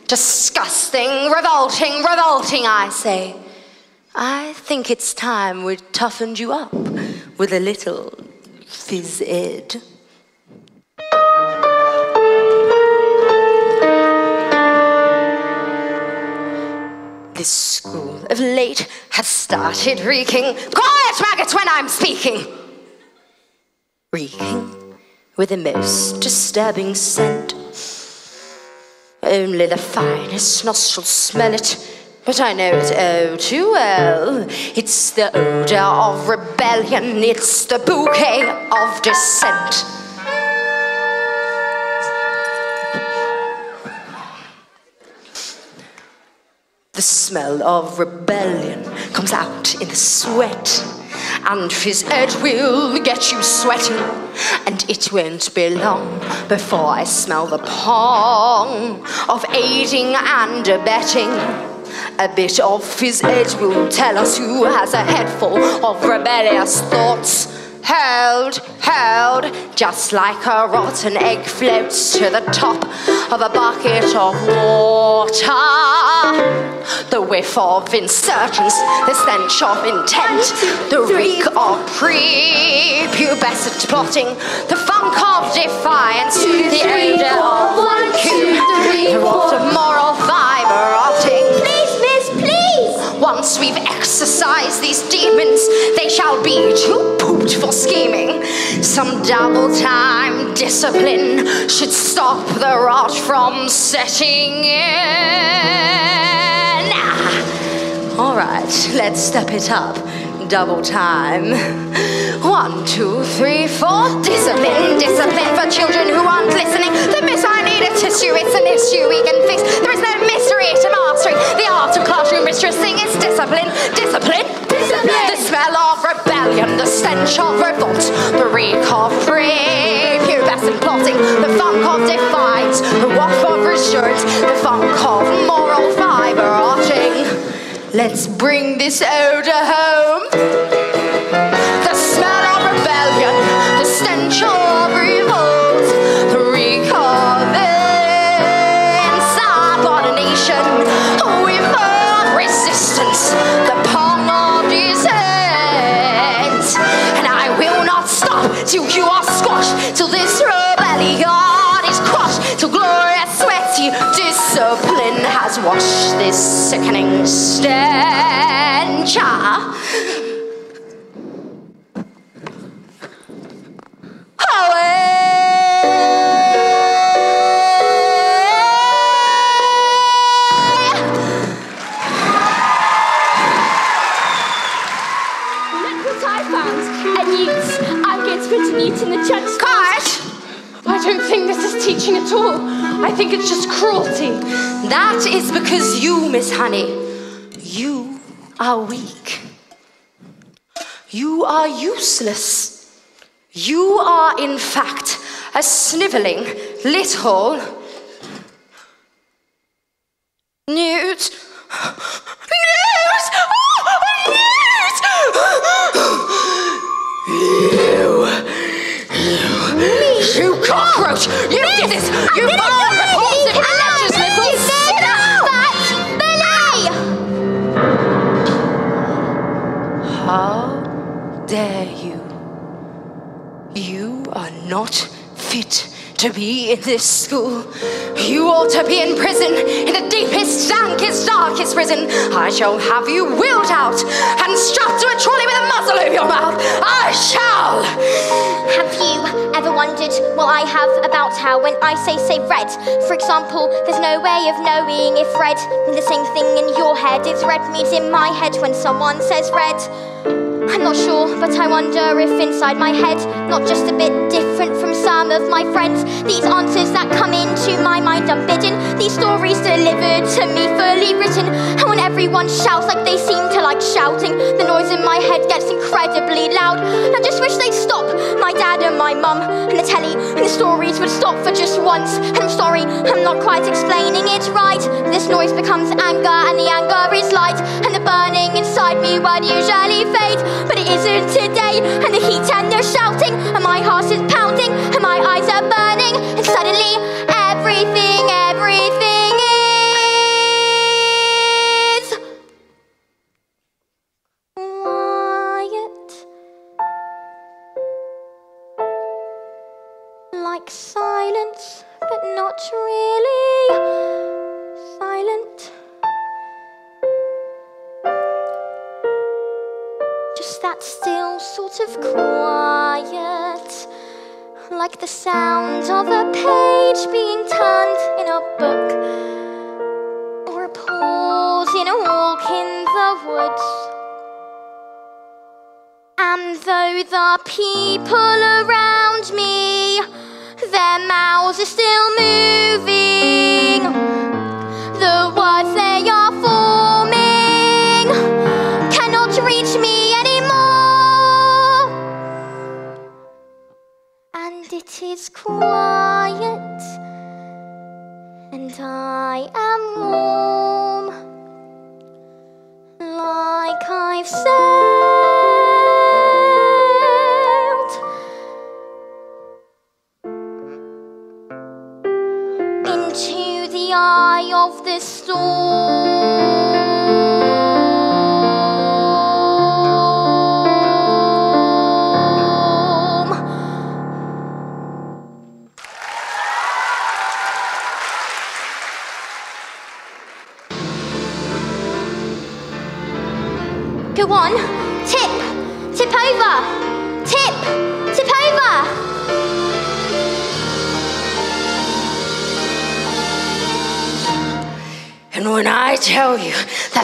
disgusting, revolting, revolting, I say. I think it's time we toughened you up with a little phys ed. This school of late has started reeking. Quiet, maggots, when I'm speaking! Reeking with a most disturbing scent. Only the finest nostrils smell it, but I know it oh too well. It's the odor of rebellion, it's the bouquet of dissent. The smell of rebellion comes out in the sweat. And his head will get you sweating. And it won't be long before I smell the pong of aiding and abetting. A bit of his head will tell us who has a head full of rebellious thoughts. Held, held, just like a rotten egg floats to the top of a bucket of water. The whiff of insurgence, the stench of intent, the reek of prepubescent plotting, the funk of defiance, the odor of one cube, the waft of moral Once we've exorcised these demons, they shall be too pooped for scheming. Some double time discipline should stop the rot from setting in. All right, let's step it up. Double time. One, two, three, four. Discipline, discipline for children who aren't listening. The miss I need a tissue, it's an issue we can fix. There is no mystery to mastering the art of classroom mistressing. It's discipline, discipline, discipline. The smell of rebellion, the stench of revolt, the reek of prepubescent plotting, the funk of defiance, the waft of reassurance, the funk of moral fiber rotting. Let's bring this odor home. Washed this sickening stench. Ah. Teaching at all. I think it's just cruelty. That is because you, Miss Honey, you are weak. You are useless. You are, in fact, a snivelling little newt. Newt! Oh, newt! You, you cockroach! How dare you? You are not fit to be in this school. You ought to be in prison, in the deepest, dankest, darkest prison. I shall have you wheeled out and strapped to a trolley with a all over your mouth. I shall. Have you ever wondered what I have about how when I say say red, for example, there's no way of knowing if red means the same thing in your head as red means in my head when someone says red? I'm not sure, but I wonder if inside my head, not just a bit different from some of my friends, these answers that come into my mind unbidden, these stories delivered to me fully written. And when everyone shouts like they seem to like shouting, the noise my head gets incredibly loud. I just wish they'd stop, my dad and my mum, and the telly, and the stories would stop for just once. And I'm sorry, I'm not quite explaining it right. This noise becomes anger, and the anger is light, and the burning inside me would usually fade but it isn't today. And the heat and the shouting, and my heart is pounding, and my eyes are burning, and suddenly people around me, their mouths are still moving,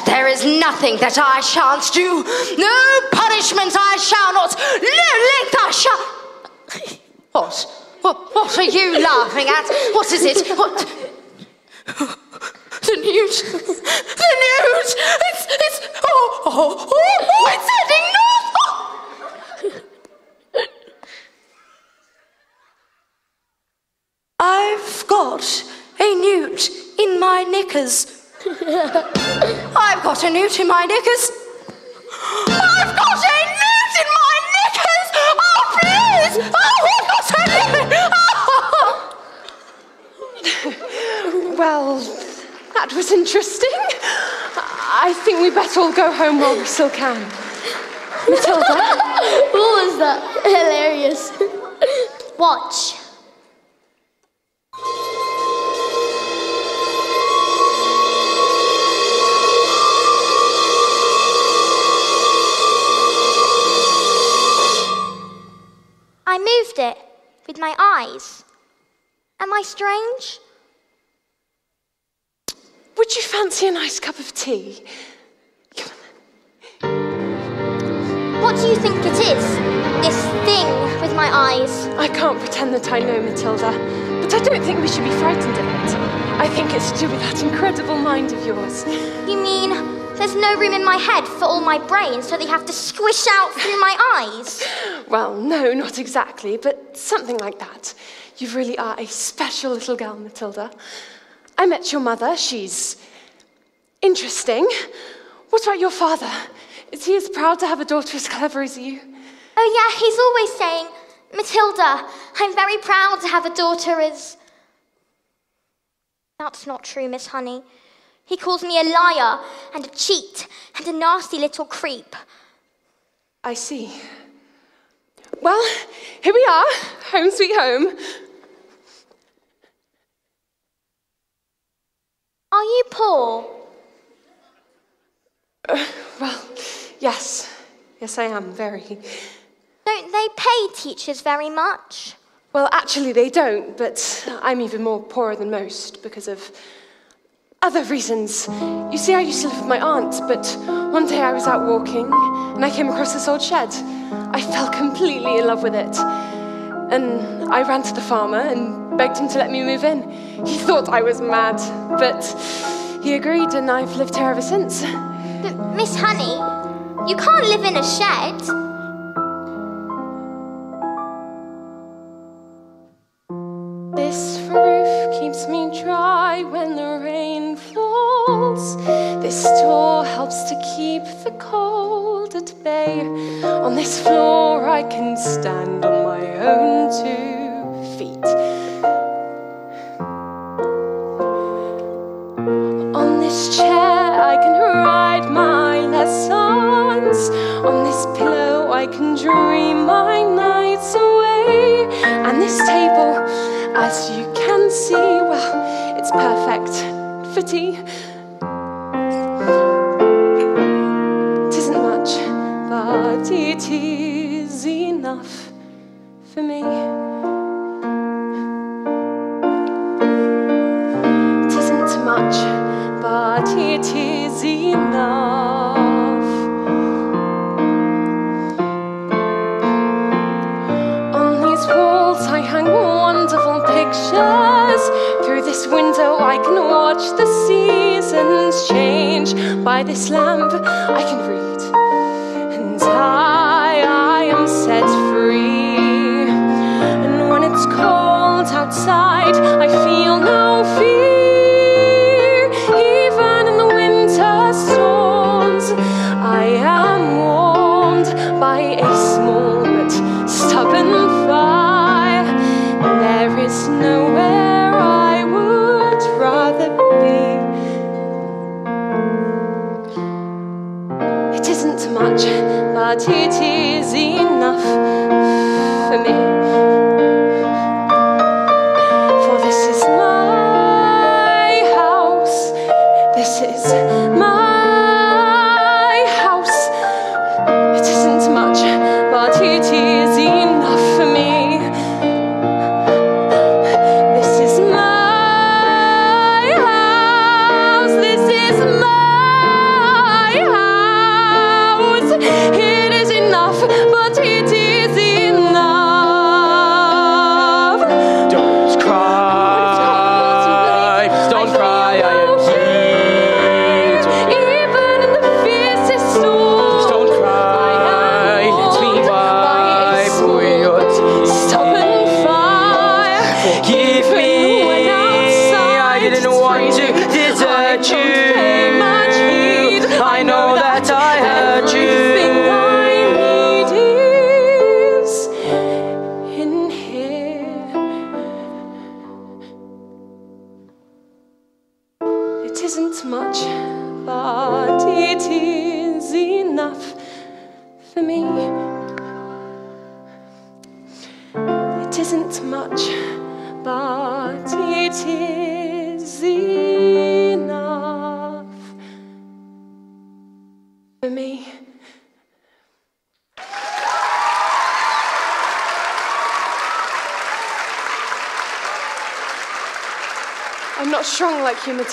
there is nothing that I shan't do, no punishment I shall not, no length I shall. What? What, what are you laughing at? What is it? What? The news. The news. It's, it's, oh, oh, oh, oh it's heading north. Oh. I've got a newt in my knickers. I've got a newt in my knickers. I've got a newt in my knickers. Oh, please. Oh, I've got a newt. Oh. Well, that was interesting. I think we better all go home while we still can. Matilda? what was that? Hilarious. Watch. I moved it with my eyes. Am I strange? Would you fancy a nice cup of tea? What do you think it is? This thing with my eyes. I can't pretend that I know, Matilda, but I don't think we should be frightened of it. I think it's to do with that incredible mind of yours. You mean there's no room in my head for all my brain, so they have to squish out through my eyes? Well, no, not exactly, but something like that. You really are a special little girl, Matilda. I met your mother. She's interesting. What about your father? Is he as proud to have a daughter as clever as you? Oh, yeah, he's always saying, Matilda, I'm very proud to have a daughter as. That's not true, Miss Honey. He calls me a liar and a cheat and a nasty little creep. I see. Well, here we are, home sweet home. Are you poor? Uh, well, yes, Yes, I am, very. Don't they pay teachers very much? Well, actually, they don't, but I'm even more poorer than most because of other reasons. You see, I used to live with my aunt, but one day I was out walking and I came across this old shed. I fell completely in love with it. And I ran to the farmer and begged him to let me move in. He thought I was mad, but he agreed, and I've lived here ever since. But, Miss Honey, you can't live in a shed. This roof keeps me dry when the rain falls. This door helps to keep the cold at bay. On this floor, I can stand on my own two feet. On this chair, I can write my lessons. On this pillow, I can dream my nights away. And this table, as you can see, well, it's perfect for tea. But it is enough for me. It isn't much, but it is enough. On these walls, I hang wonderful pictures. Through this window, I can watch the seasons change. By this lamp, I can read, I, I am set free. And when it's cold outside, I but it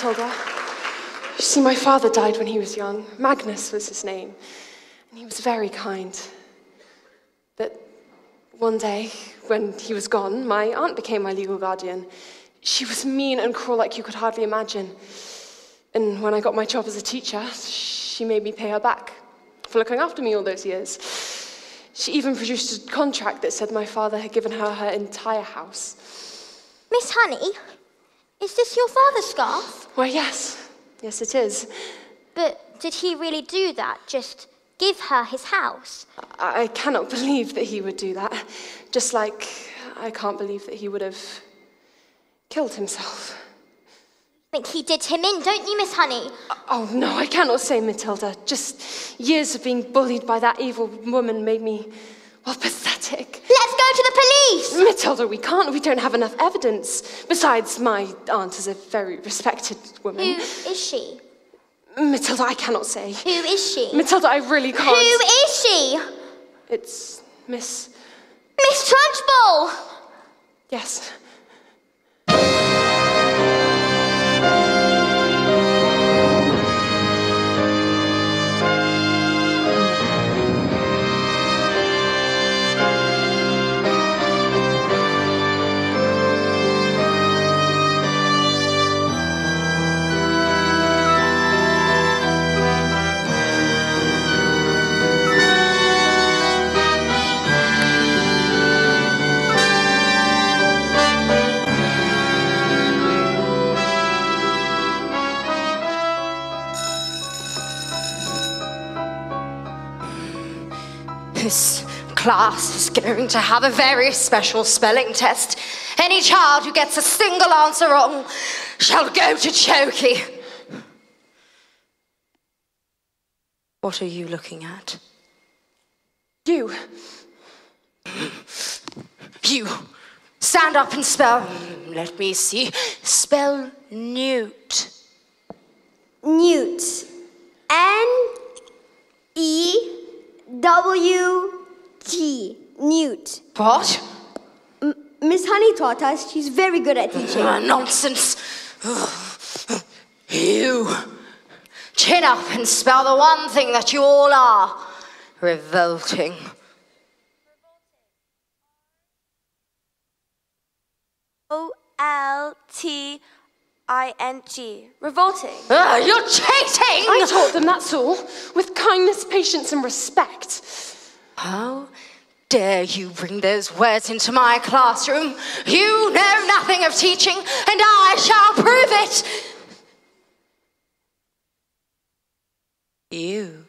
Matilda. You see, my father died when he was young. Magnus was his name. And he was very kind. But one day, when he was gone, my aunt became my legal guardian. She was mean and cruel like you could hardly imagine. And when I got my job as a teacher, she made me pay her back for looking after me all those years. She even produced a contract that said my father had given her her entire house. Miss Honey, is this your father's scarf? Why, yes. Yes, it is. But did he really do that? Just give her his house? I I cannot believe that he would do that. Just like I can't believe that he would have killed himself. Think he did him in, don't you, Miss Honey? Oh, oh no, I cannot say, Matilda. Just years of being bullied by that evil woman made me, well, pathetic. Let's go to the police! Matilda, we can't. We don't have enough evidence. Besides, my aunt is a very respected woman. is she? Matilda, I cannot say. Who is she? Matilda, I really can't. Who is she? It's Miss. Miss Trunchbull! Yes. This class is going to have a very special spelling test. Any child who gets a single answer wrong shall go to Chokey. What are you looking at? You. You. Stand up and spell. Let me see. Spell newt. Newt. N E W T. Newt. What? M- Miss Honey taught us. She's very good at teaching. Ah, nonsense. You. Chin up and spell the one thing that you all are revolting. O L T I N G. Revolting. Ah, you're cheating! I taught them, that's all. With kindness, patience, and respect. How dare you bring those words into my classroom? You know nothing of teaching, and I shall prove it. You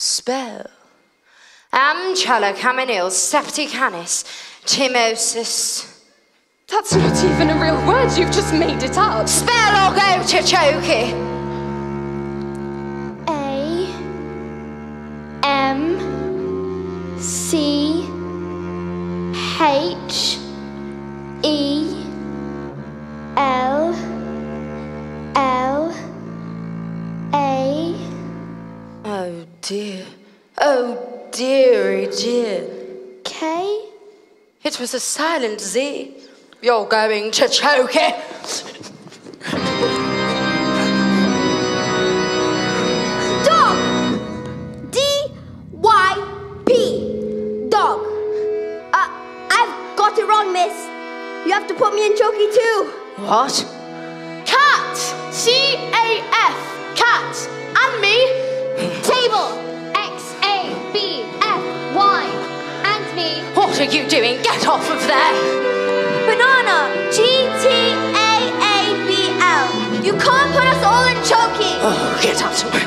spell Amchala Caminil Septicanis Timosis. That's not even a real word, you've just made it up. Spell or go to Chokey. A M C H E L L A Oh dear. Oh dearie dear. K It was a silent Z. You're going to choke it. Dog D Y P Dog uh, I've got it wrong miss You have to put me in chokey too What? Cat! C A F. Cat! And me! Table. X A B F Y. And me. What are you doing? Get off of there! Tiana, G-T-A-A-B-L. You can't put us all in choking. Oh, get out of here!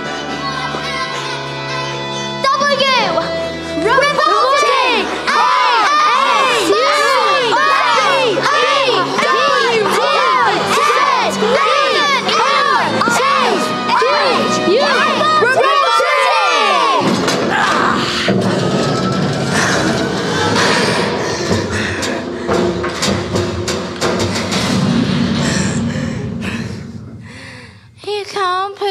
W, Revolting.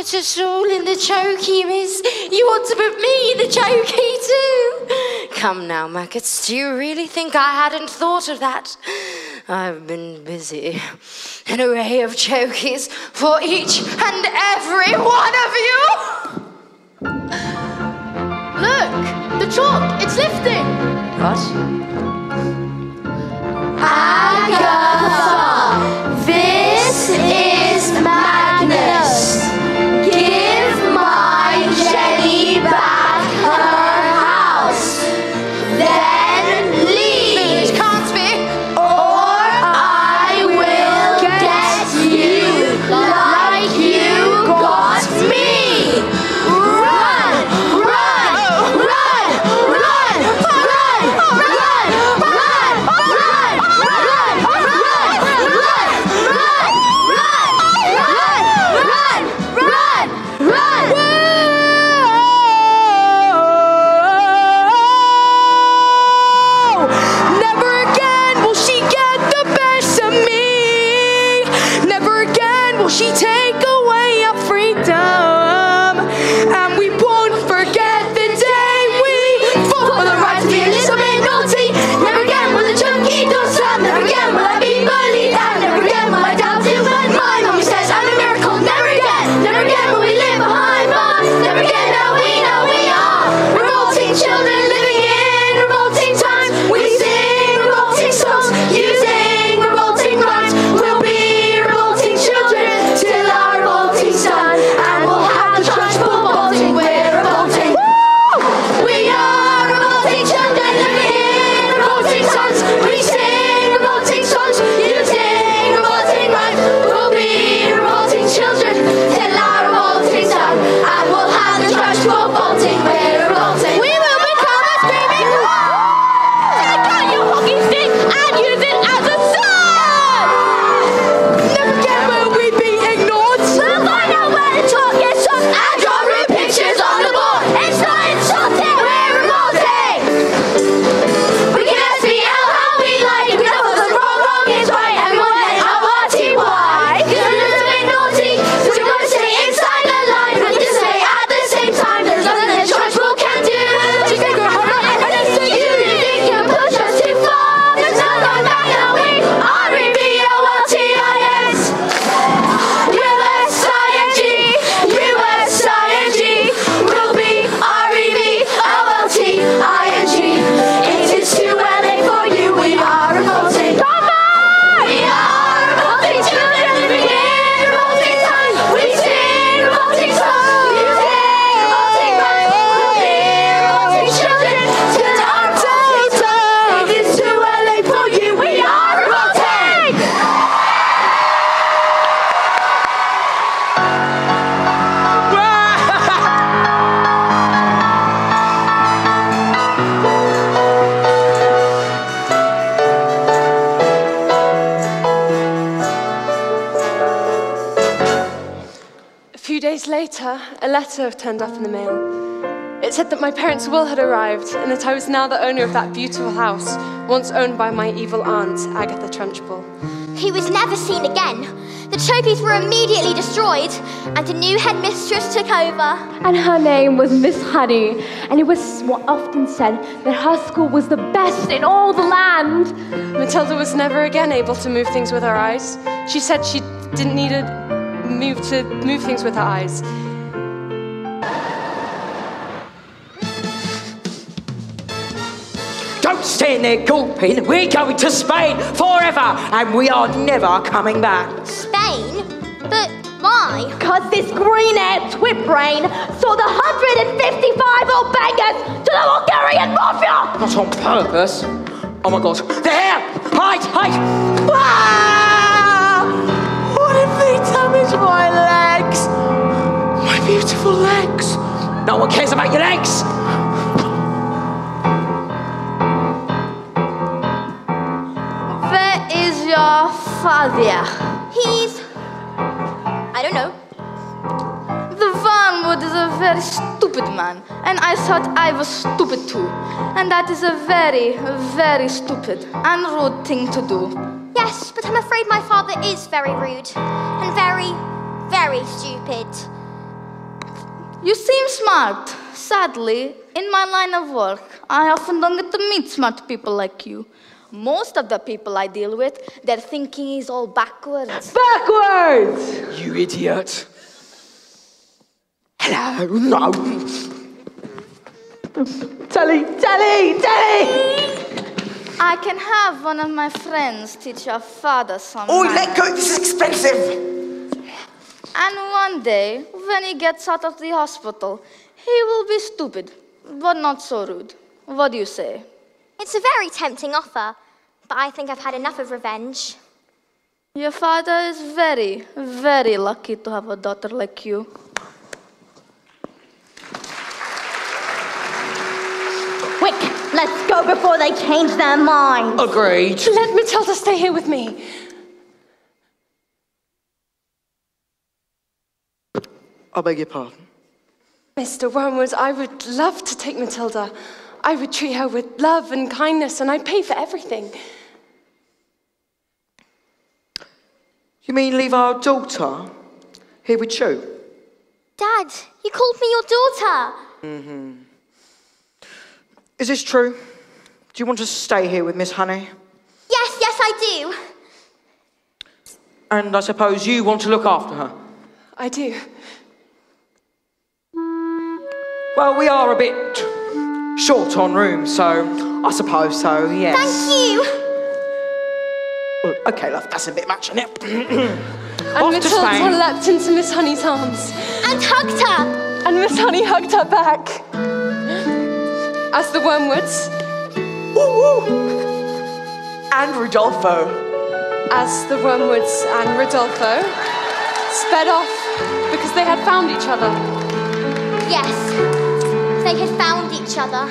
Put us all in the chokey, miss. You want to put me in the chokey too. Come now, maggots. Do you really think I hadn't thought of that? I've been busy. An array of chokies for each and every one of you. Look! The chalk! It's lifting! What? Agatha, and that I was now the owner of that beautiful house, once owned by my evil aunt, Agatha Trunchbull. He was never seen again. The trophies were immediately destroyed, and a new headmistress took over. And her name was Miss Honey, and it was often said that her school was the best in all the land. Matilda was never again able to move things with her eyes. She said she didn't need to move to move things with her eyes. Don't stand there gulping. We're going to Spain forever, and we are never coming back. Spain? But why? Because this green-haired twit brain sold 155 old bangers to the Bulgarian mafia! Not on purpose. Oh my god. There! Hide! Hide! Ah! What if they damage my legs? My beautiful legs. No one cares about your legs! Father? He's. I don't know. The Wormwood is a very stupid man, and I thought I was stupid too. And that is a very, very stupid and rude thing to do. Yes, but I'm afraid my father is very rude. And very, very stupid. You seem smart. Sadly, in my line of work, I often don't get to meet smart people like you. Most of the people I deal with, their thinking is all backwards. Backwards! You idiot. Hello, no. Telly, telly, telly! I can have one of my friends teach your father some. Oh, let go, this is expensive. And one day, when he gets out of the hospital, he will be stupid, but not so rude. What do you say? It's a very tempting offer, but I think I've had enough of revenge. Your father is very, very lucky to have a daughter like you. Quick, let's go before they change their minds. Agreed. Let Matilda stay here with me. I beg your pardon. Mr. Wormwood, I would love to take Matilda. I would treat her with love and kindness, and I'd pay for everything. You mean leave our daughter here with you? Dad, you called me your daughter. Mm-hmm. Is this true? Do you want to stay here with Miss Honey? Yes, yes, I do. And I suppose you want to look after her. I do. Well, we are a bit short on room, so I suppose so, yes. Thank you. Okay, love, that's a bit much, isn't it? And Off to Matilda Spain. leapt into Miss Honey's arms. And hugged her. And Miss Honey hugged her back. As the Wormwoods, and Rodolfo. as the Wormwoods and Rodolfo sped off because they had found each other. Yes, they had found each other.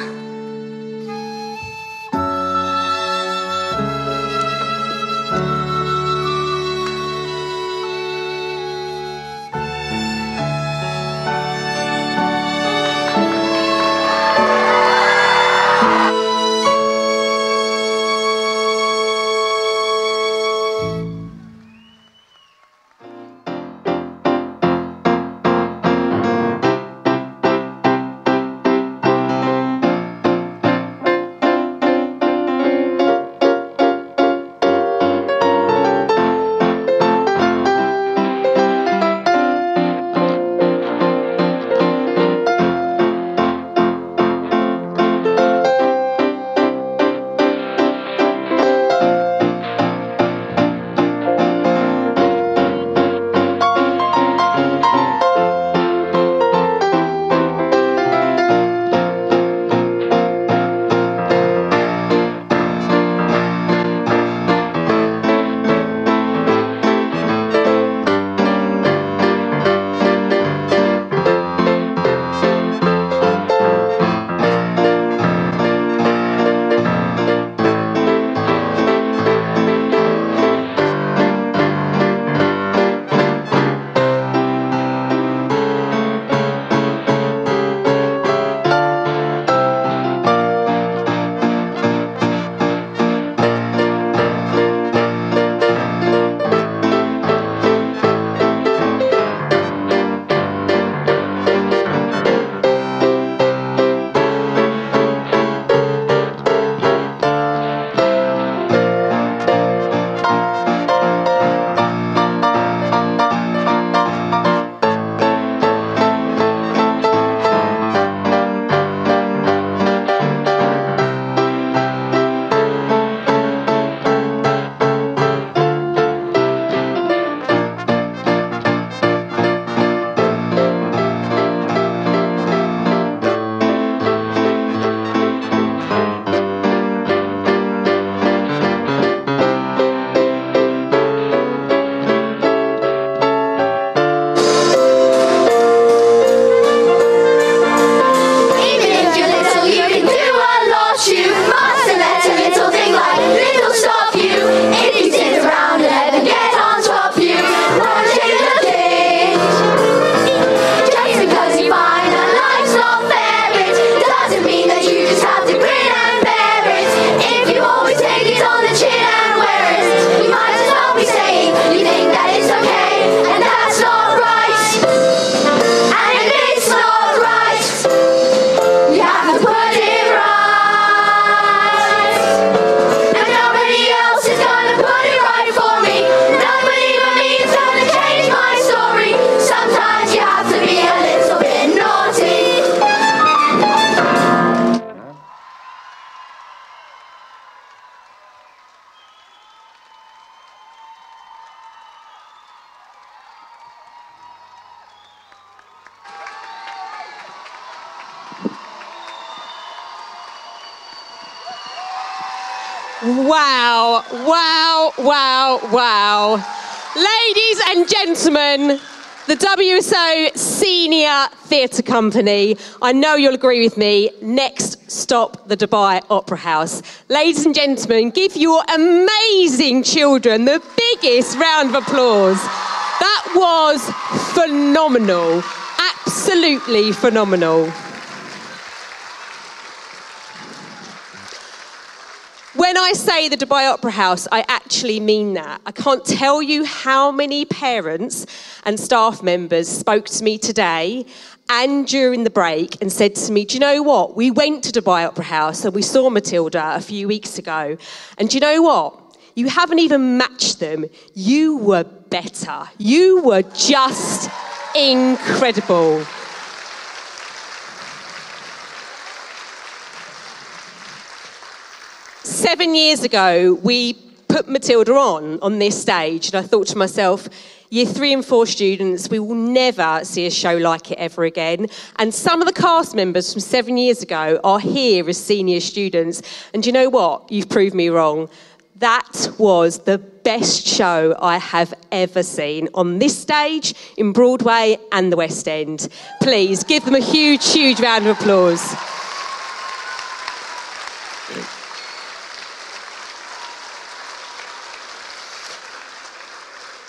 Theatre Company. I know you'll agree with me. Next stop, the Dubai Opera House. Ladies and gentlemen, give your amazing children the biggest round of applause. That was phenomenal. Absolutely phenomenal. When I say the Dubai Opera House, I actually mean that. I can't tell you how many parents and staff members spoke to me today and during the break and said to me, Do you know what? We went to Dubai Opera House and we saw Matilda a few weeks ago. And do you know what? You haven't even matched them. You were better. You were just incredible. Seven years ago, we put Matilda on on this stage, and I thought to myself, year three and four students, we will never see a show like it ever again. And some of the cast members from seven years ago are here as senior students. And you know what? You've proved me wrong. That was the best show I have ever seen on this stage, in Broadway, and the West End. Please give them a huge, huge round of applause.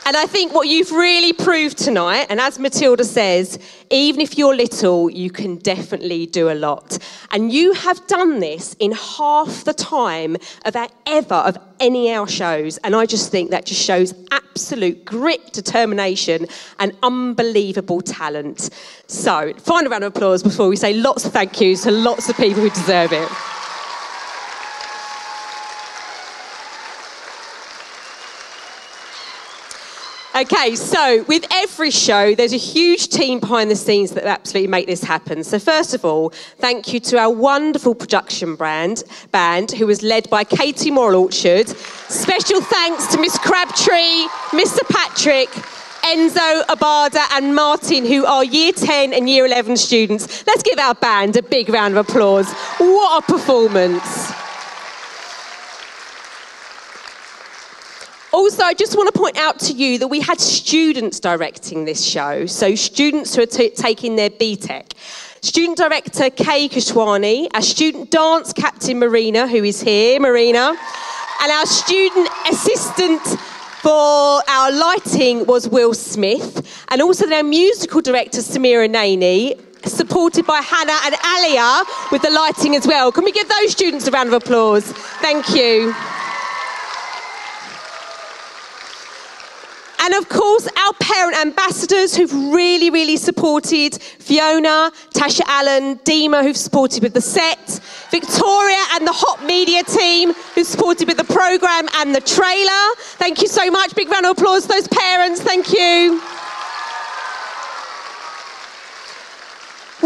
And I think what you've really proved tonight, and as Matilda says, even if you're little, you can definitely do a lot. And you have done this in half the time of ever of any of our shows. And I just think that just shows absolute grit, determination, and unbelievable talent. So, final round of applause before we say lots of thank yous to lots of people who deserve it. Okay, so with every show, there's a huge team behind the scenes that absolutely make this happen. So first of all, thank you to our wonderful production brand band, who was led by Katie Moral Orchard. Special thanks to Miss Crabtree, Mr. Patrick, Enzo, Abada, and Martin, who are Year 10 and Year 11 students. Let's give our band a big round of applause. What a performance! Also, I just want to point out to you that we had students directing this show, so students who are t- taking their BTEC. Student director Kay Kashwani, our student dance captain Marina, who is here, Marina, and our student assistant for our lighting was Will Smith, and also their musical director Samira Naini, supported by Hannah and Alia with the lighting as well. Can we give those students a round of applause? Thank you. And of course, our parent ambassadors who've really, really supported Fiona, Tasha Allen, Dima, who've supported with the set, Victoria and the Hot Media team who've supported with the programme and the trailer. Thank you so much. Big round of applause to those parents. Thank you.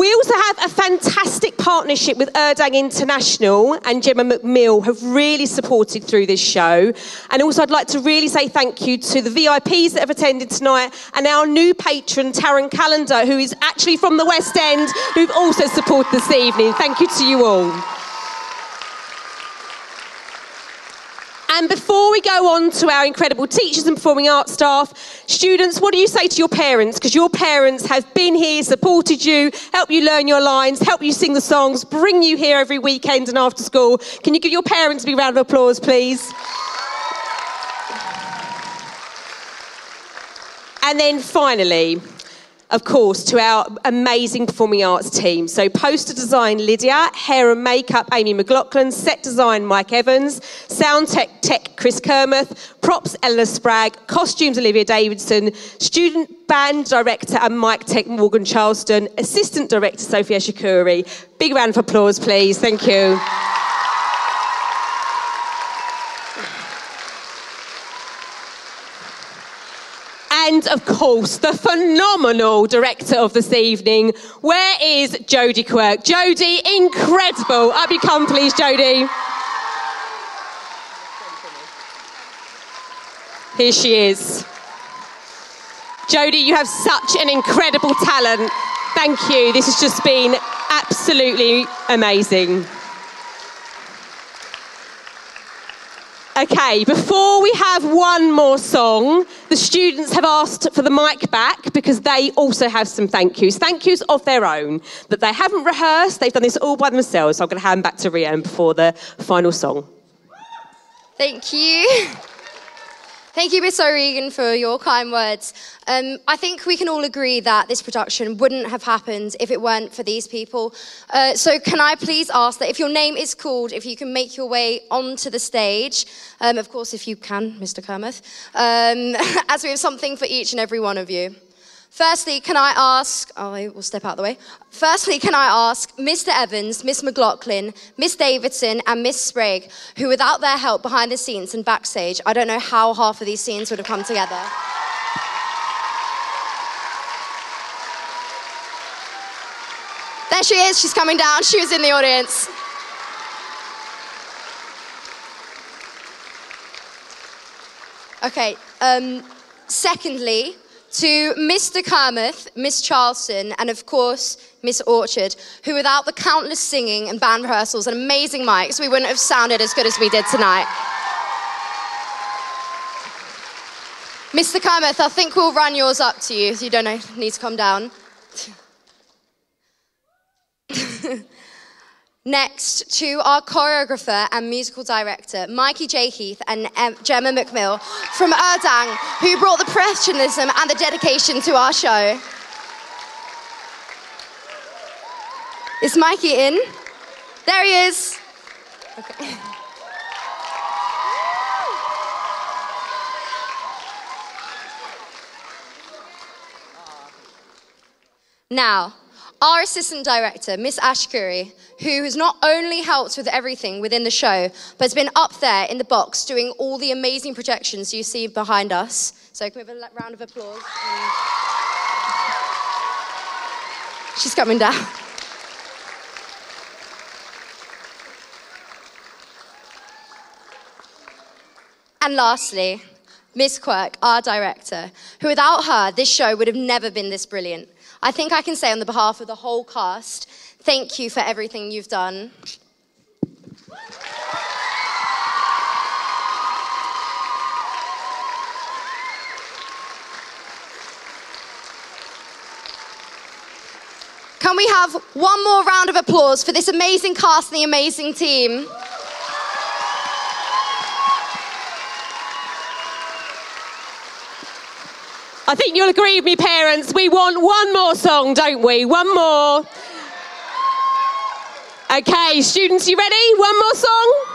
We also have a fantastic partnership with Urdang International and Gemma McMill have really supported through this show. And also I'd like to really say thank you to the VIPs that have attended tonight and our new patron, Taryn Calendar, who is actually from the West End, who've also supported this evening. Thank you to you all. And before we go on to our incredible teachers and performing arts staff, students, what do you say to your parents? Because your parents have been here, supported you, helped you learn your lines, helped you sing the songs, bring you here every weekend and after school. Can you give your parents a big round of applause, please? And then finally, of course, to our amazing performing arts team. So, poster design Lydia, hair and makeup Amy McLaughlin, set design Mike Evans, sound tech, tech Chris Kermuth, props Ella Spragg, costumes Olivia Davidson, student band director and mic tech Morgan Charleston, assistant director Sophia Shakuri. Big round of applause, please. Thank you. And of course, the phenomenal director of this evening. Where is Jodie Quirk? Jodie, incredible. Up you come, please, Jodie. Here she is. Jodie, you have such an incredible talent. Thank you. This has just been absolutely amazing. Okay, before we have one more song, the students have asked for the mic back because they also have some thank yous. Thank yous of their own that they haven't rehearsed, they've done this all by themselves. So I'm going to hand back to Rian before the final song. Thank you. Thank you, Miss O'Regan, for your kind words. Um, I think we can all agree that this production wouldn't have happened if it weren't for these people. Uh, so, can I please ask that if your name is called, if you can make your way onto the stage, um, of course, if you can, Mr. Kermith, um, as we have something for each and every one of you. Firstly, can I ask, oh, I will step out of the way. Firstly, can I ask Mr. Evans, Miss McLaughlin, Miss Davidson, and Miss Sprague, who without their help behind the scenes and backstage, I don't know how half of these scenes would have come together. There she is, she's coming down, she was in the audience. Okay, um, secondly, to Mr. Kermith, Miss Charleston, and of course, Miss Orchard, who without the countless singing and band rehearsals and amazing mics, we wouldn't have sounded as good as we did tonight. Mr. Kermith, I think we'll run yours up to you. So you don't need to come down. Next, to our choreographer and musical director, Mikey J. Heath and em- Gemma McMill from Urdang, who brought the professionalism and the dedication to our show. Is Mikey in? There he is. Okay. Now, our assistant director, Miss Ash Curry, who has not only helped with everything within the show, but has been up there in the box doing all the amazing projections you see behind us. So, can we have a round of applause? She's coming down. And lastly, Miss Quirk, our director, who without her, this show would have never been this brilliant. I think I can say on the behalf of the whole cast, thank you for everything you've done. Can we have one more round of applause for this amazing cast and the amazing team? I think you'll agree with me, parents. We want one more song, don't we? One more. Okay, students, you ready? One more song?